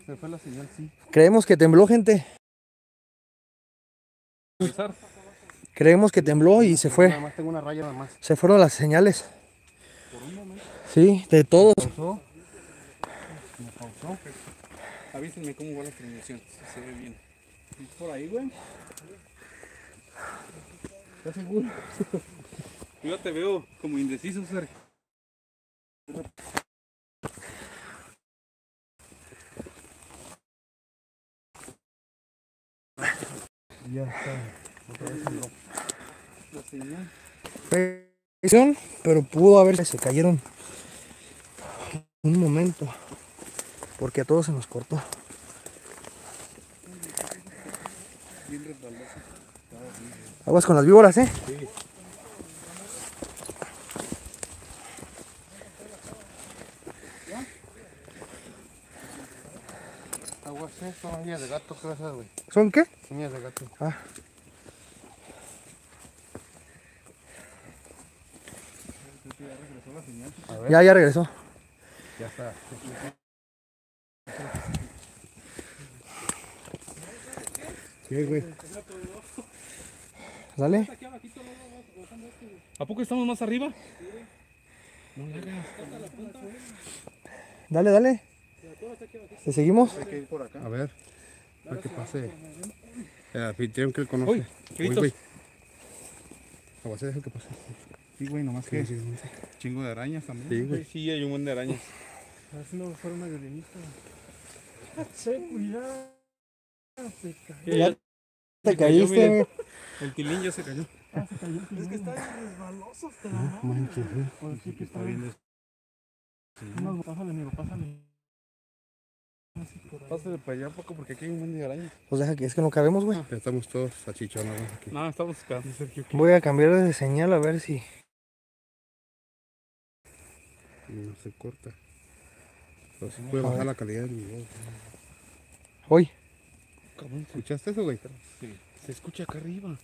D: Se fue la señal, sí.
B: Creemos que tembló, gente. Creemos que tembló y se fue.
C: Nada más tengo una raya nada más.
B: Se fueron las señales. Sí, de todos.
C: Pausó. Me pausó.
D: Avísenme cómo va la transmisión. si se ve bien.
C: Por ahí, güey. ¿Estás seguro?
D: Yo te veo como indeciso, Sergio.
C: Ya está. Otra vez La señal.
B: Presión, pero pudo haber se cayeron un momento porque a todos se nos cortó aguas con las víboras eh
F: Aguas, son uñas de gato, ¿qué vas a hacer, güey?
B: son qué
F: Uñas de gato.
B: ah ya ya regresó
F: Ya está.
B: sí güey dale
D: ¿A poco estamos más arriba?
B: dale dale ¿te seguimos?
C: Hay que ir por acá.
F: A ver, para que pase. El anfitrión que él conoce.
D: Uy,
F: güey. Eh, deja que pase.
C: Sí, güey, nomás que chingo de arañas también.
F: Sí, güey.
D: Sí, hay un buen de arañas.
A: A ver si no fuera una violinista. Che, cuidado. Se cayó.
B: ya te caíste güey.
D: El tilín ya se cayó.
A: Ah, se cayó. Es que está bien resbaloso.
F: Manches.
A: Pues sí que está
C: bien
A: Pásale, amigo, pásale.
F: Pásale para allá un poco porque aquí hay un buen de araña.
B: pues deja que es que no cabemos güey
F: Ya estamos todos achichonados aquí.
D: No, estamos esperando, Sergio.
B: voy a cambiar de señal a ver si
F: No se corta. Pero sí puede bajar la calidad del video.
B: hoy
F: Cabrón, ¿escuchaste eso, güey? Sí. Se escucha acá arriba.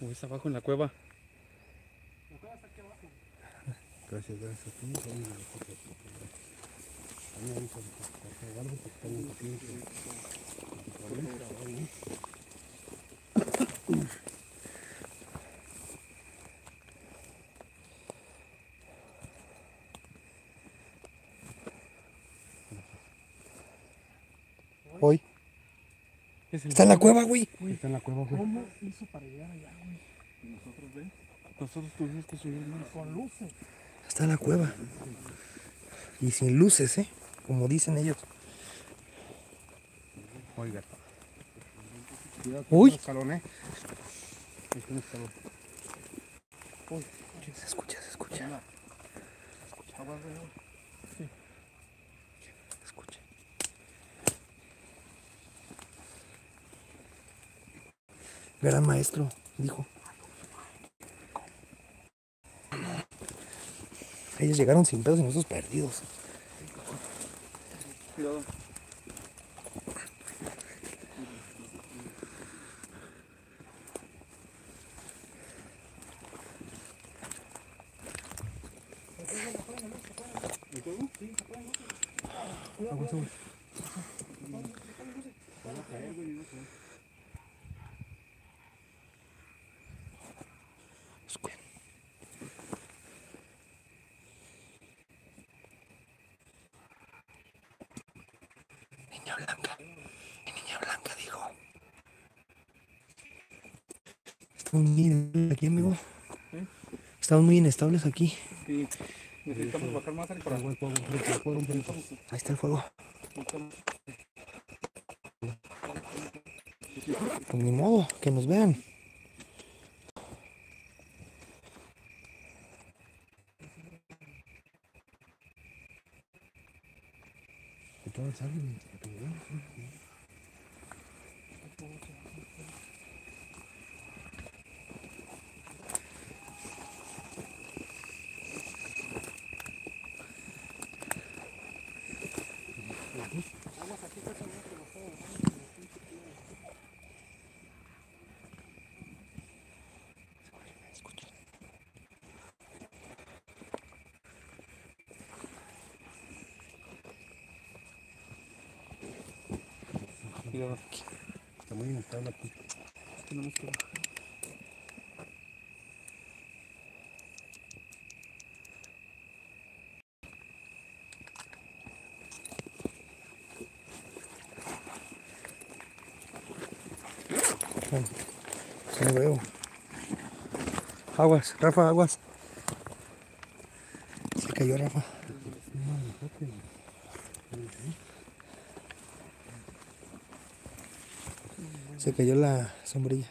F: O es abajo en la cueva. Gracias, gracias. Tú, ay, gracias. Ay,
B: hoy
D: Es el-
B: está en la cueva güey
F: Está en la cueva, güey.
A: ¿Cómo hizo para llegar allá, güey?
D: Nosotros tuvimos que subir.
A: Con luces.
B: Está en la cueva. Y sin luces, ¿eh? Como dicen ellos.
F: Oiga. Cuidado
B: Uy.
F: escalón, eh.
B: Se escucha, se escucha. Se escucha. Gran maestro, dijo. Ellos llegaron sin pedos y nosotros perdidos. Yalım. Aquí, amigo. Estamos muy inestables aquí.
D: Sí. Necesitamos bajar más al para
B: Ahí está el fuego. Pues ni modo, que nos vean.
F: Está muy inestable aquí.
D: Tenemos que bajar.
B: No veo. Aguas, Rafa, aguas. Se cayó Rafa.
G: Se cayó la sombrilla.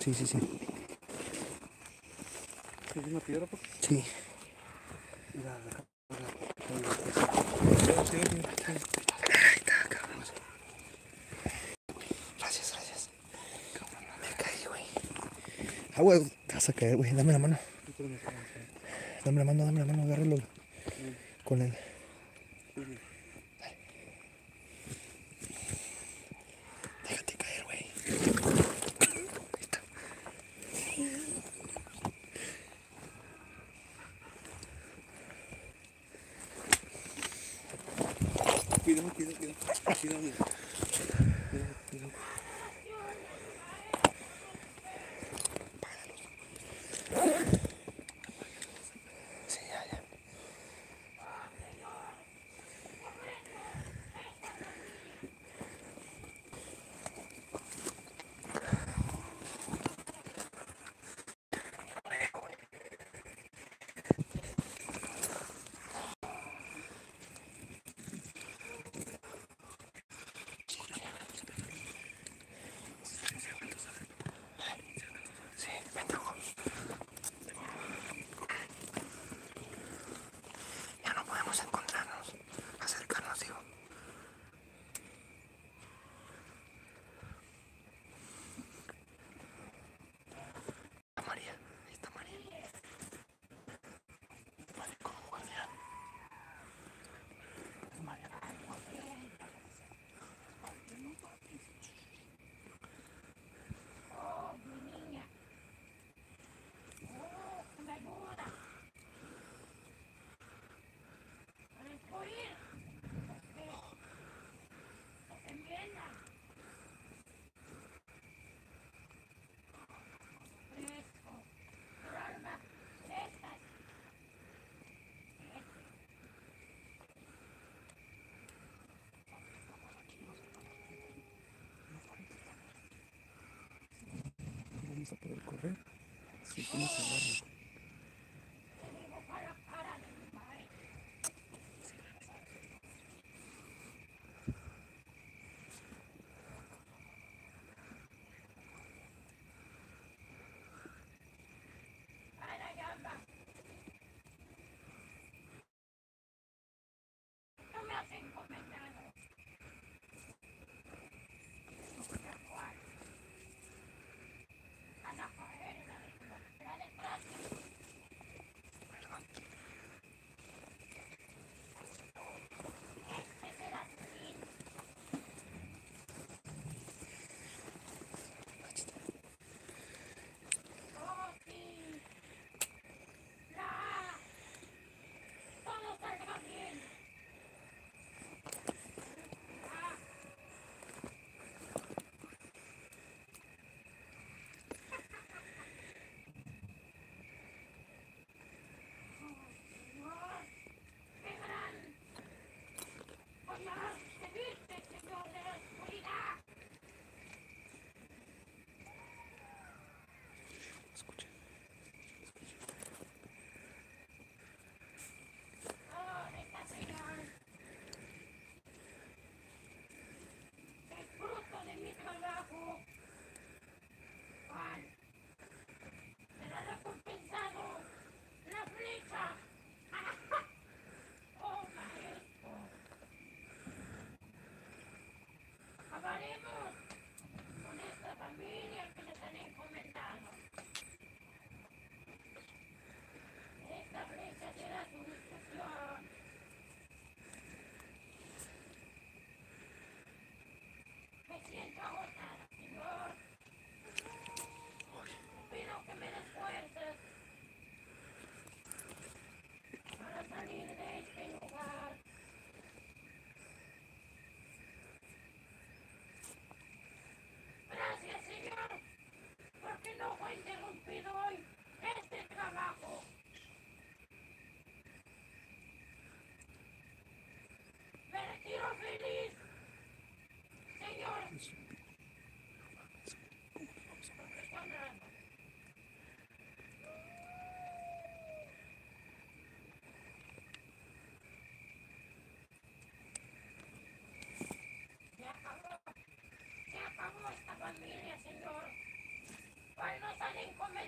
G: Sí, sí, sí.
D: ¿Es una piedra? pues?
G: Sí.
D: Mira.
G: Gracias, gracias. Me caí, güey. Ah, güey, te vas a caer, güey. Dame la mano. Dame la mano, dame la mano, agárralo. Con él. Déjate caer, güey. Ahí está.
D: Cuidado, cuidado, cuidado. Cuidado, mira.
G: Sí, ya, ya. Sí, vente, ojo. Ya no podemos encontrarnos, acercarnos, digo. Está María, ahí está María. María como guardián. Es María como guardián. Vamos a poder correr. Sí, vamos a agarrar.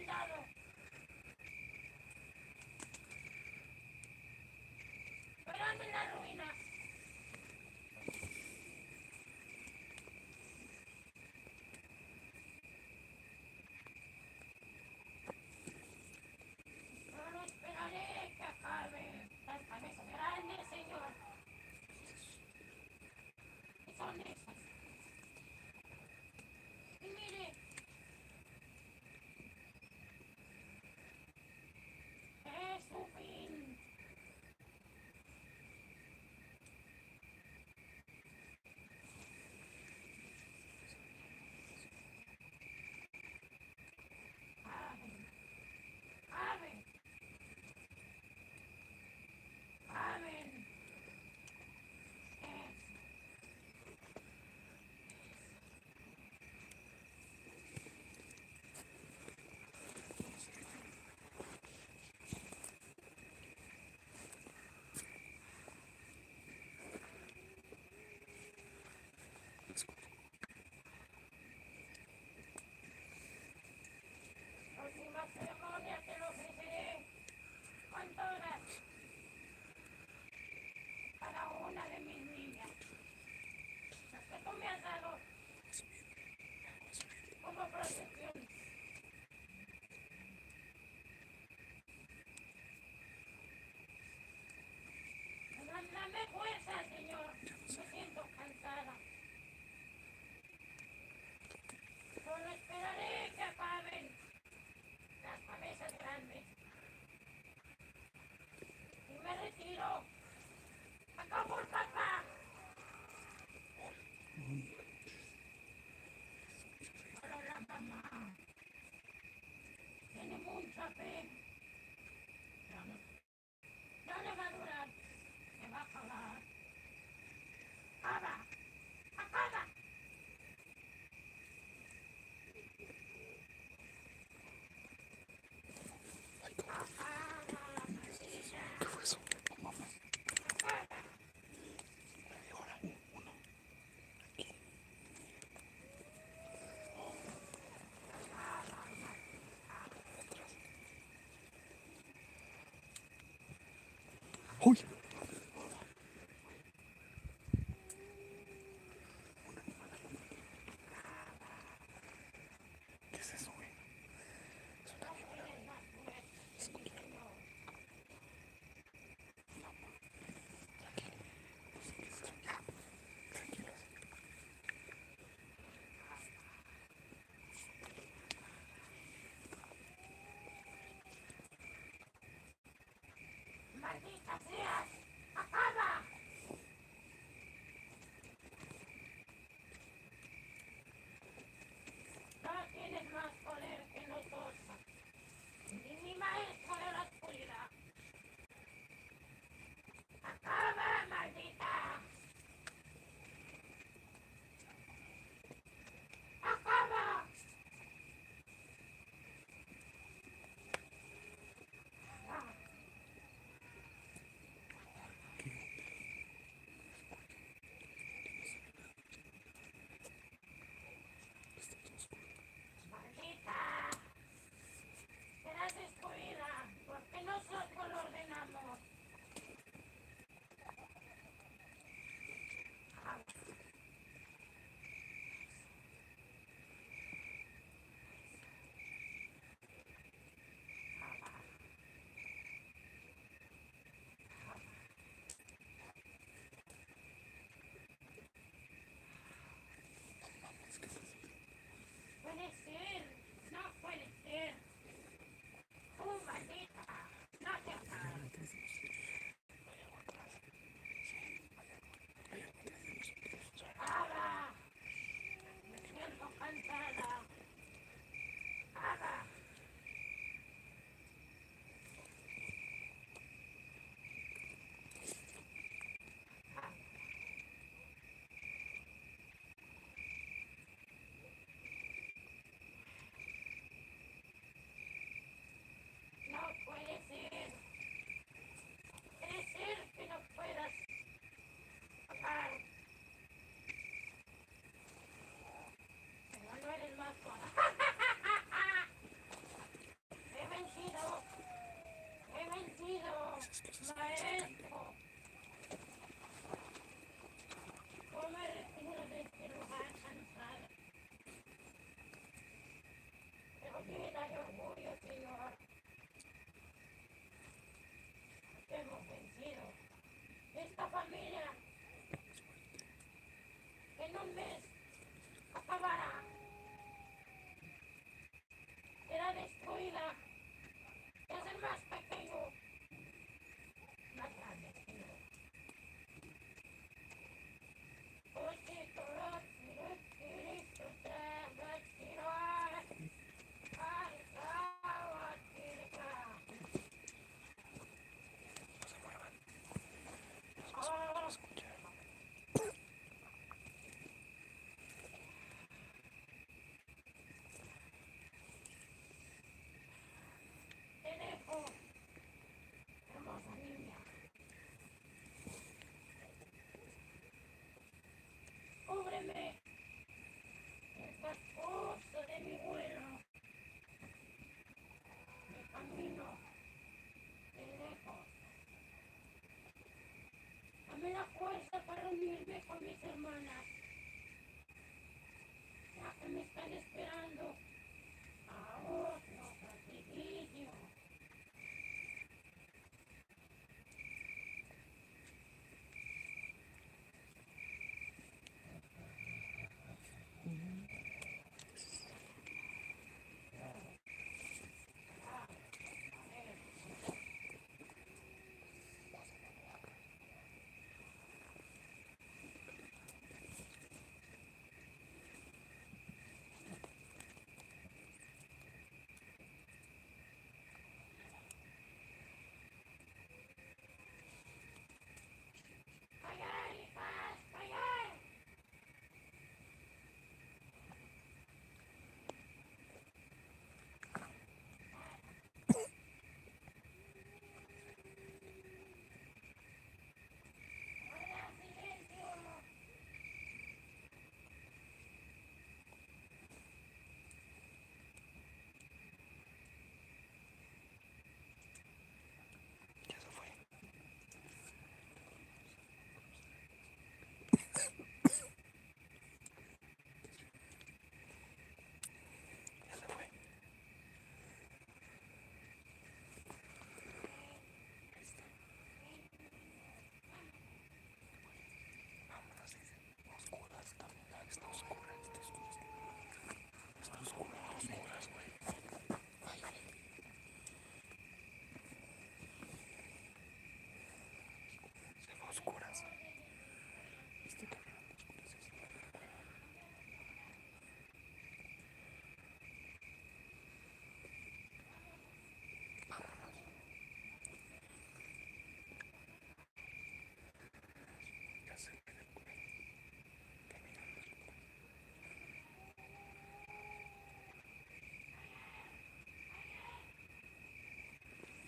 G: Han
B: Uy. ¿Qué
G: excuses, excuses.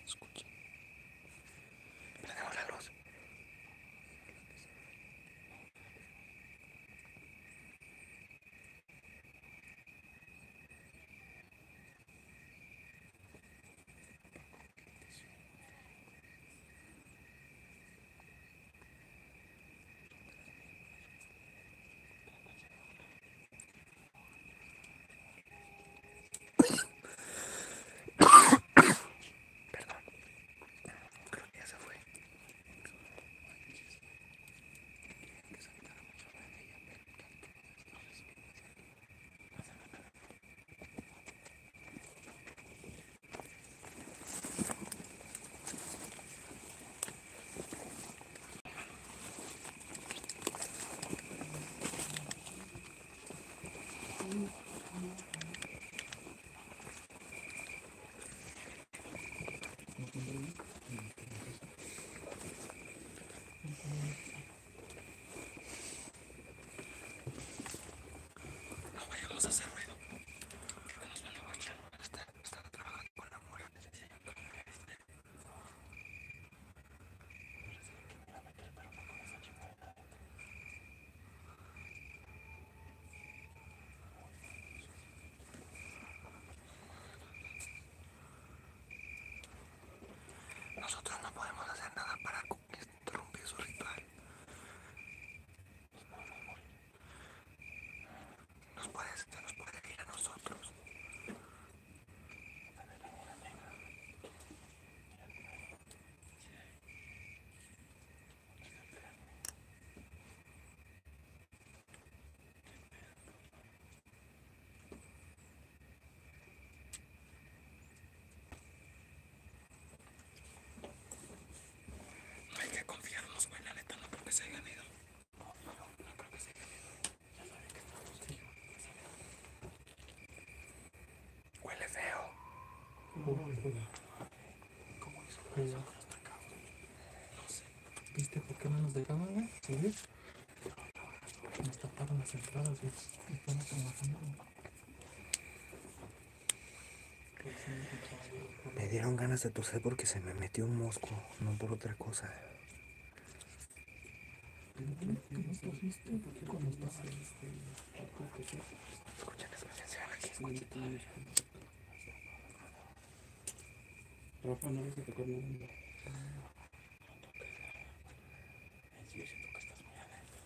B: Nosotros Ya que. Huele feo. ¿Cómo hizo? No sé.
E: ¿Viste por qué no nos dejaban, güey? ¿Sí? Las entradas, güey.
B: Me dieron ganas de toser porque se me metió un mosco, no por otra cosa. Escuchen, escuchen, se van aquí, escuchen.
F: Rafa, no que te acuerdas nada.
B: Sí, yo siento que estás muy adentro.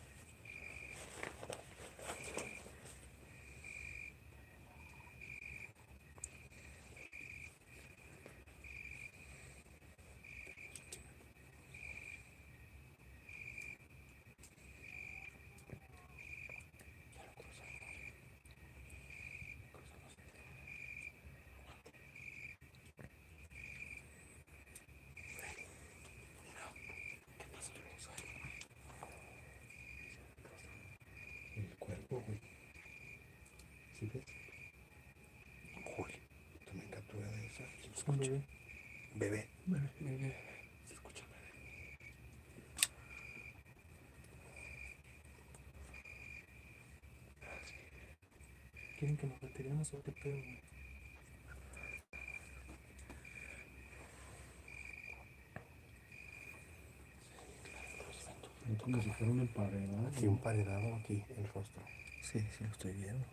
F: ¿Sí ves? Uy, tomé captura de esa.
A: Es un bebé.
F: Bebé.
A: Bebé. Se escucha bebé. ¿Quieren que nos retiremos o qué pedo, güey?
F: Como si fuera un emparedado. Aquí un paredado, aquí, el rostro.
B: Sí, sí, lo estoy viendo.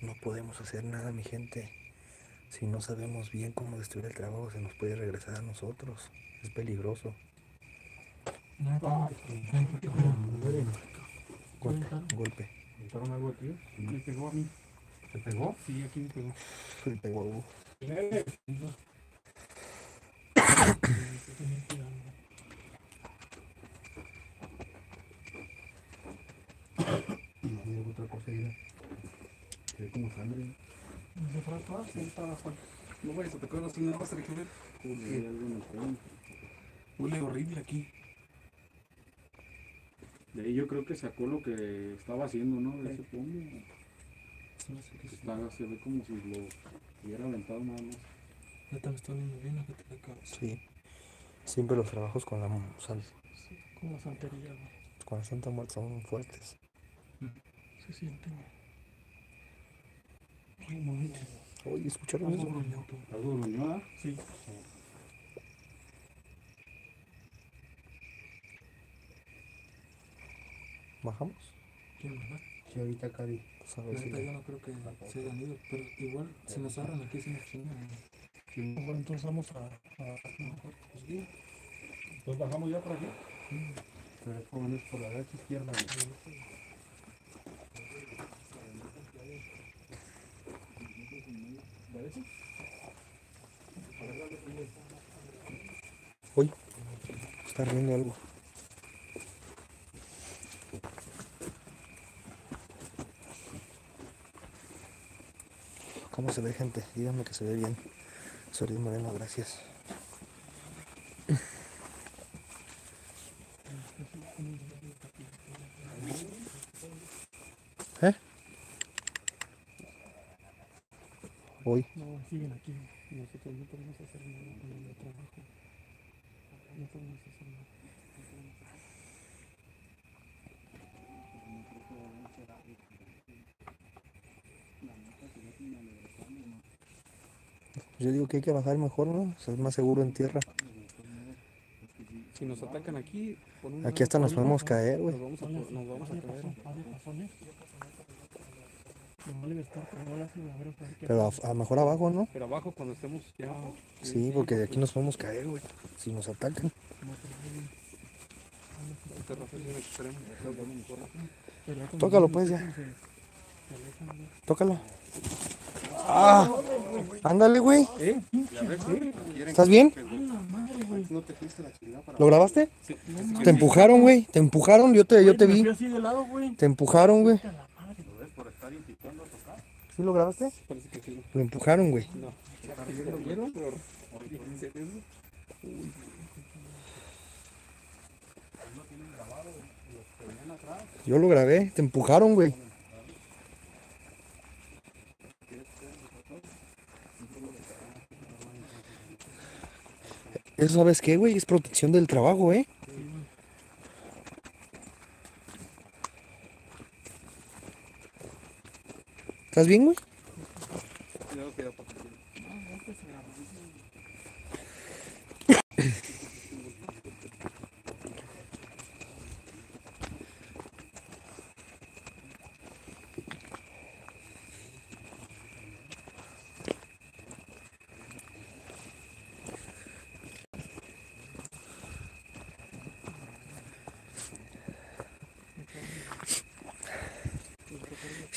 B: No podemos hacer nada, mi gente. Si no sabemos bien cómo destruir el trabajo, se nos puede regresar a nosotros. Es peligroso. Golpe, golpe.
F: ¿Entraron algo aquí?
A: Me pegó a mí.
F: ¿Te pegó?
A: Sí, aquí me pegó.
B: Le pegó a
F: hay otra cosa. Se ve como sangre.
A: ¿Se atrás? Sí, estaba afuera.
D: No vayas a tocar así, no vas a
F: cuello.
D: Huele horrible aquí.
F: De ahí yo creo que sacó lo que estaba haciendo, ¿no? De ese fondo. Está- se ve como si lo hubiera aventado nada más.
A: Neta, me está viendo bien la que te acabas.
B: Sí. Siempre los trabajos con la, san-
A: Sí, como santería, güey.
B: con la Santa Muerte son fuertes.
A: Se siente, güey. Ay.
B: Oye, ¿escucharon eso?
F: ¿Algo gruñó, ah?
A: Sí.
B: ¿Bajamos?
A: ¿Quién, verdad?
F: Sí, ahorita Cari.
B: Pues a ver si
A: yo no creo que se hayan ido, pero igual, si nos agarran aquí, sí nos chingan. güey. Bueno, entonces vamos a... a pues.
F: Entonces bajamos ya por aquí. Pero jóvenes por la derecha izquierda. Güey.
B: Uy, está riendo algo. ¿Cómo se ve, gente? Díganme que se ve bien. Soy Moreno, gracias. Hoy.
A: No, siguen aquí. Nosotros no podemos hacer nada con el trabajo. No podemos hacer nada.
B: Yo digo que hay que bajar mejor, ¿no? O sea, es más seguro en tierra.
D: Si nos atacan aquí,
B: Aquí hasta nos podemos caer, güey.
D: Nos vamos a, nos vamos a caer.
A: Nomás le estar, pero a a
B: Pero mejor abajo, ¿no?
D: Pero abajo cuando estemos ya.
B: Sí, porque de aquí nos podemos caer, güey. Si nos atacan.
D: Este
B: Tócalo, pues, ya. Tócalo. ¡Ah! Ándale, güey. ¿Estás bien?
F: ¿No te fuiste a la chingada para
B: ¿Lo grabaste? Te empujaron, güey. Te empujaron, yo te, yo te vi.
A: fui así de lado, güey.
B: Te empujaron, güey.
A: A la madre.
F: ves por estar intentando tocar?
B: ¿Sí lo grabaste?
D: Parece que sí.
B: Lo empujaron, güey.
D: No. ¿Lo vieron? Pero-
B: Yo lo grabé. Te empujaron, güey. Eso, ¿sabes qué, güey? Es protección del trabajo, ¿eh? ¿Estás bien, güey?
D: Cuidado que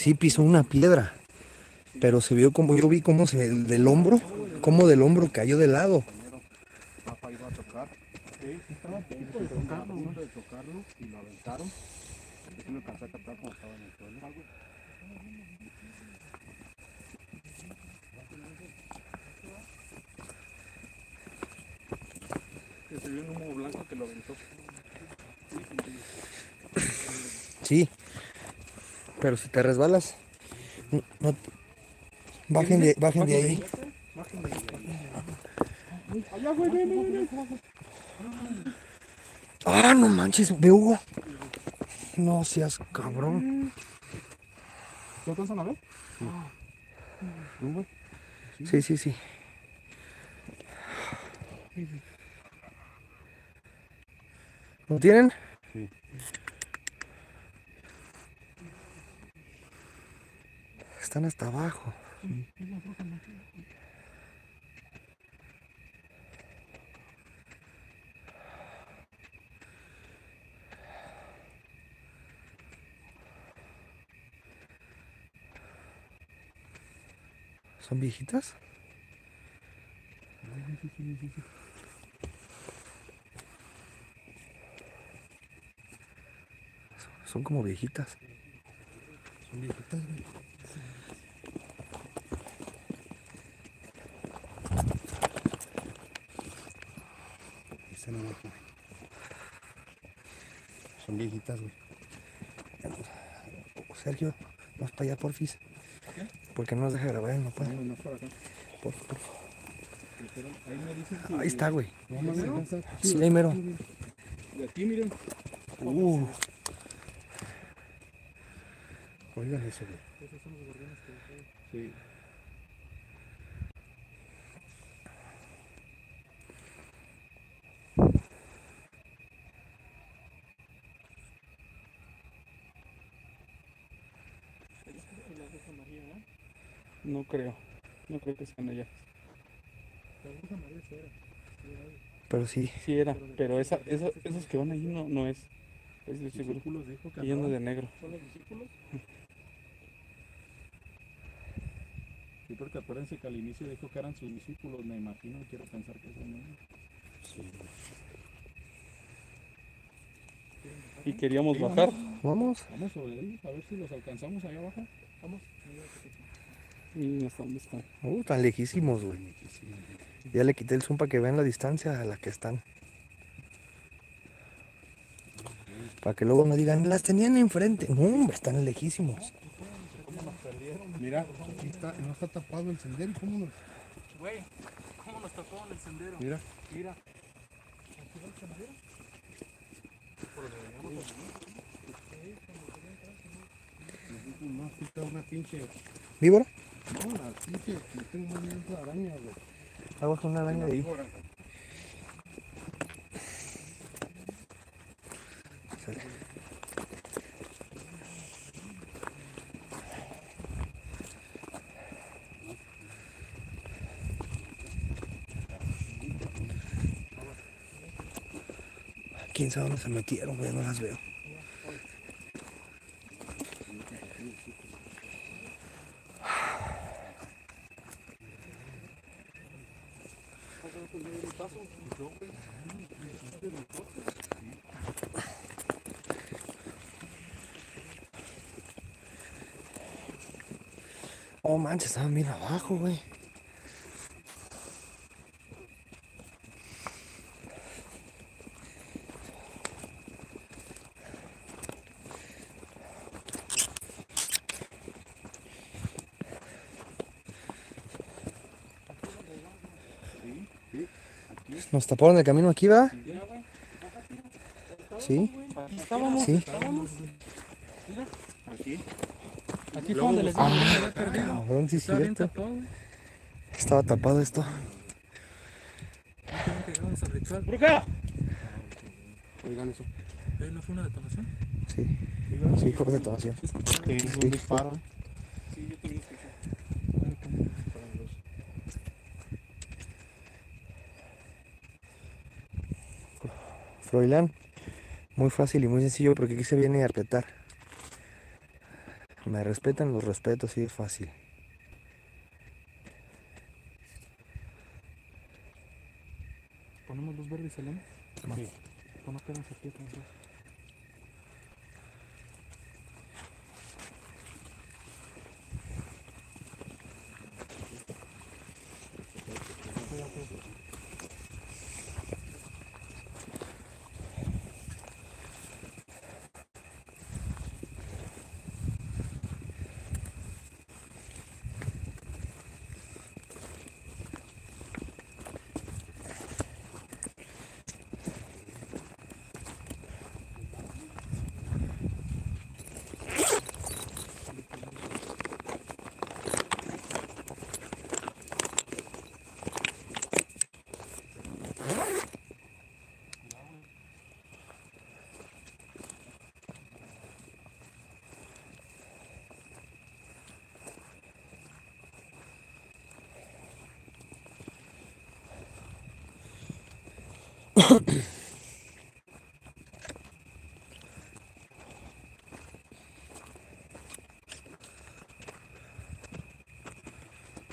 B: Sí pisó una piedra. Pero se vio como, yo vi cómo se, del hombro, cómo del hombro cayó de lado.
F: Sí,
B: Pero si te resbalas, no, no- bajen de, bajen de ahí. Ah, no manches, ve Hugo. No seas cabrón.
C: ¿Lo alcanzan a ver?
B: Sí, sí, sí. ¿Lo tienen? Están hasta abajo. ¿Son viejitas? Son como viejitas.
F: Son viejitas, Esa no güey. Son viejitas, güey.
B: Sergio, más para allá, porfis. Porque no nos deja grabar, no puede.
C: No, no, por acá.
B: Porfa, porfa.
C: Pero ahí me dicen que
B: Ahí está, güey. Sí, ahí mero.
C: de aquí, miren.
B: Uh,
F: Oigan eso, güey.
C: Sí.
D: No creo. Ellas.
B: pero sí.
D: Sí era, pero esa, esa, esos que van allí no, no es. Es de seguro.
C: Discípulos dijo que
D: Y uno de negro.
C: ¿Son los discípulos? Sí, porque acuérdense que al inicio dijo que eran sus discípulos, me imagino, y quiero pensar que son ellos.
D: Y queríamos
C: Sí,
D: bajar.
B: Vamos.
C: Vamos sobre ellos, a ver si los alcanzamos allá abajo. Vamos.
D: Y hasta dónde están.
B: Uh, tan lejísimos, güey. Ya le quité el zoom para que vean la distancia a la que están. Para que luego no digan, las tenían enfrente. No, hombre, están lejísimos.
F: Mira, aquí está, no está tapado el sendero. ¿y ¿Cómo nos.?
E: Güey, ¿cómo nos el sendero?
F: Mira.
E: Mira.
F: No, aquí está una pinche.
B: ¿Víbora?
F: La pinche. Me tengo más miedo de araña, güey.
B: Abajo una araña de ahí. ¿Quién sabe dónde se metieron, güey? No las veo. Manches, estaban bien abajo, güey. Nos taparon el camino aquí, ¿va? Sí, sí.
C: Aquí.
E: Aquí fue donde les dije que se había perdido.
B: Cabrón, sí es
E: Está bien
B: cierto.
E: tapado, güey.
B: Estaba tapado esto.
E: Tienen que llegar a ese ritual.
F: Oigan eso.
E: ¿Eh, ¿No fue una detonación?
B: Sí, sí, fue detonación.
C: Sí, un disparo.
D: Sí, yo también escuché.
B: Froilán, muy fácil y muy sencillo porque aquí se viene a apretar. Me respetan, los respeto, así de fácil.
E: Ponemos luz verde y salimos.
B: Sí.
E: O no quedamos aquí atrás.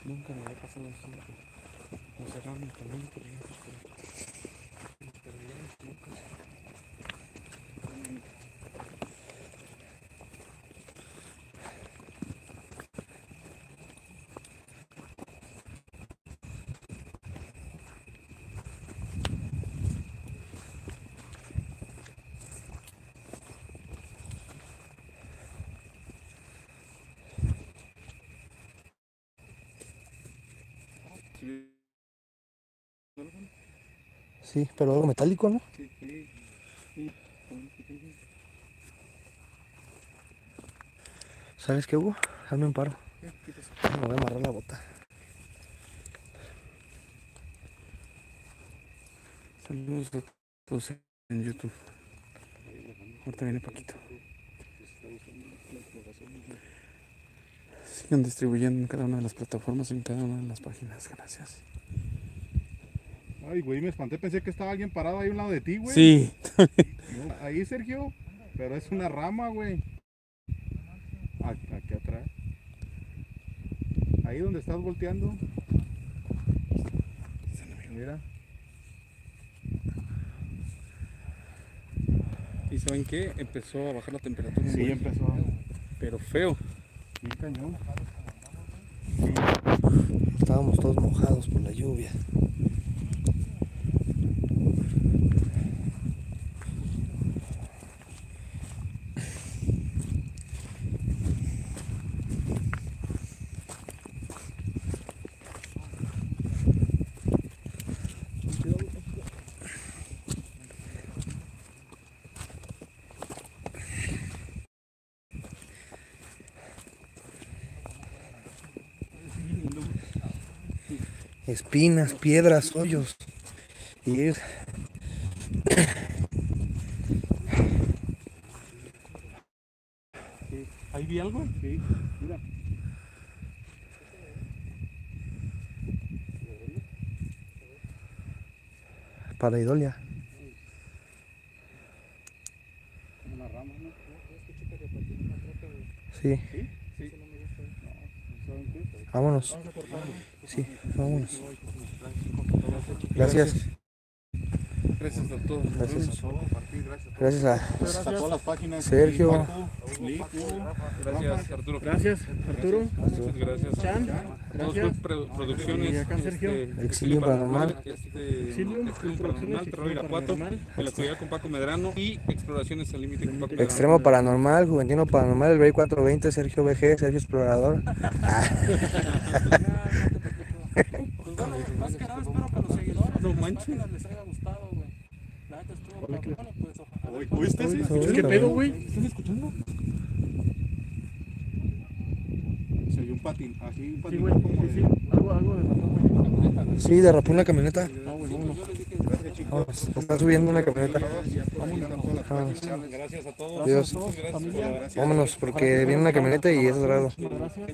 A: Nunca me había pasado. Nos cerraron el camino por dentro, pero- nos perdíamos nunca.
B: Sí, pero algo metálico, ¿no?
C: Sí, sí.
B: ¿Sabes qué, Hugo? Hazme un paro. Me voy a amarrar la bota.
A: Saludos a todos en YouTube. Ahorita viene Paquito. Sigan distribuyendo en cada una de las plataformas, en cada una de las páginas. Gracias.
C: Ay, güey, me espanté. Pensé que estaba alguien parado ahí a un lado de ti, güey.
A: Sí.
C: No, ahí, Sergio. Pero es una rama, güey. Aquí, aquí atrás. Ahí donde estás volteando. Mira.
A: ¿Y saben qué? Empezó a bajar la temperatura.
C: Sí, empezó. a-
A: Pero feo.
B: Estábamos todos mojados por la lluvia. Espinas, piedras, hoyos. Y es
A: Ahí vi algo.
C: Sí, mira.
B: pareidolia.
C: Como una rama, ¿no?
B: Sí,
C: Sí. ¿Saben qué?
B: vámonos. Sí, vámonos. Gracias.
A: Gracias a todos.
B: Gracias.
C: Gracias.
B: A
C: todas las páginas.
B: Sergio.
D: Gracias, Arturo.
A: Gracias, Arturo.
D: Muchas gracias.
A: Chan. Gracias.
D: Pro- Producciones.
A: Y acá Sergio.
D: este,
B: Exilio Paranormal.
D: Este,
A: Exilio,
D: Paranormal, Terror Irapuato.
A: Paranormal.
D: De la actualidad con Paco Medrano. Y Exploraciones al Límite con Paco Medrano.
B: Extremo Paranormal, Juventino Paranormal, el Rey 420, Sergio BG, Sergio Explorador.
E: Pues bueno, más que nada espero que a los
A: manches.
E: páginas les haya gustado, güey. La neta estuvo
A: Hola,
E: cabrón, pues.
A: ¿Qué pedo, güey? ¿Están escuchando?
C: Se oyó un patín. Así, un
A: Sí,
C: patín.
A: güey.
C: como
A: Sí,
C: de-
A: sí. Algo, algo de razón, güey.
B: Sí, derrapó una camioneta.
A: Ah, güey, vámonos.
B: Vámonos, Está subiendo una camioneta.
D: Gracias a todos.
B: Adiós. Vámonos, porque viene una camioneta y es dorado.
A: Gracias.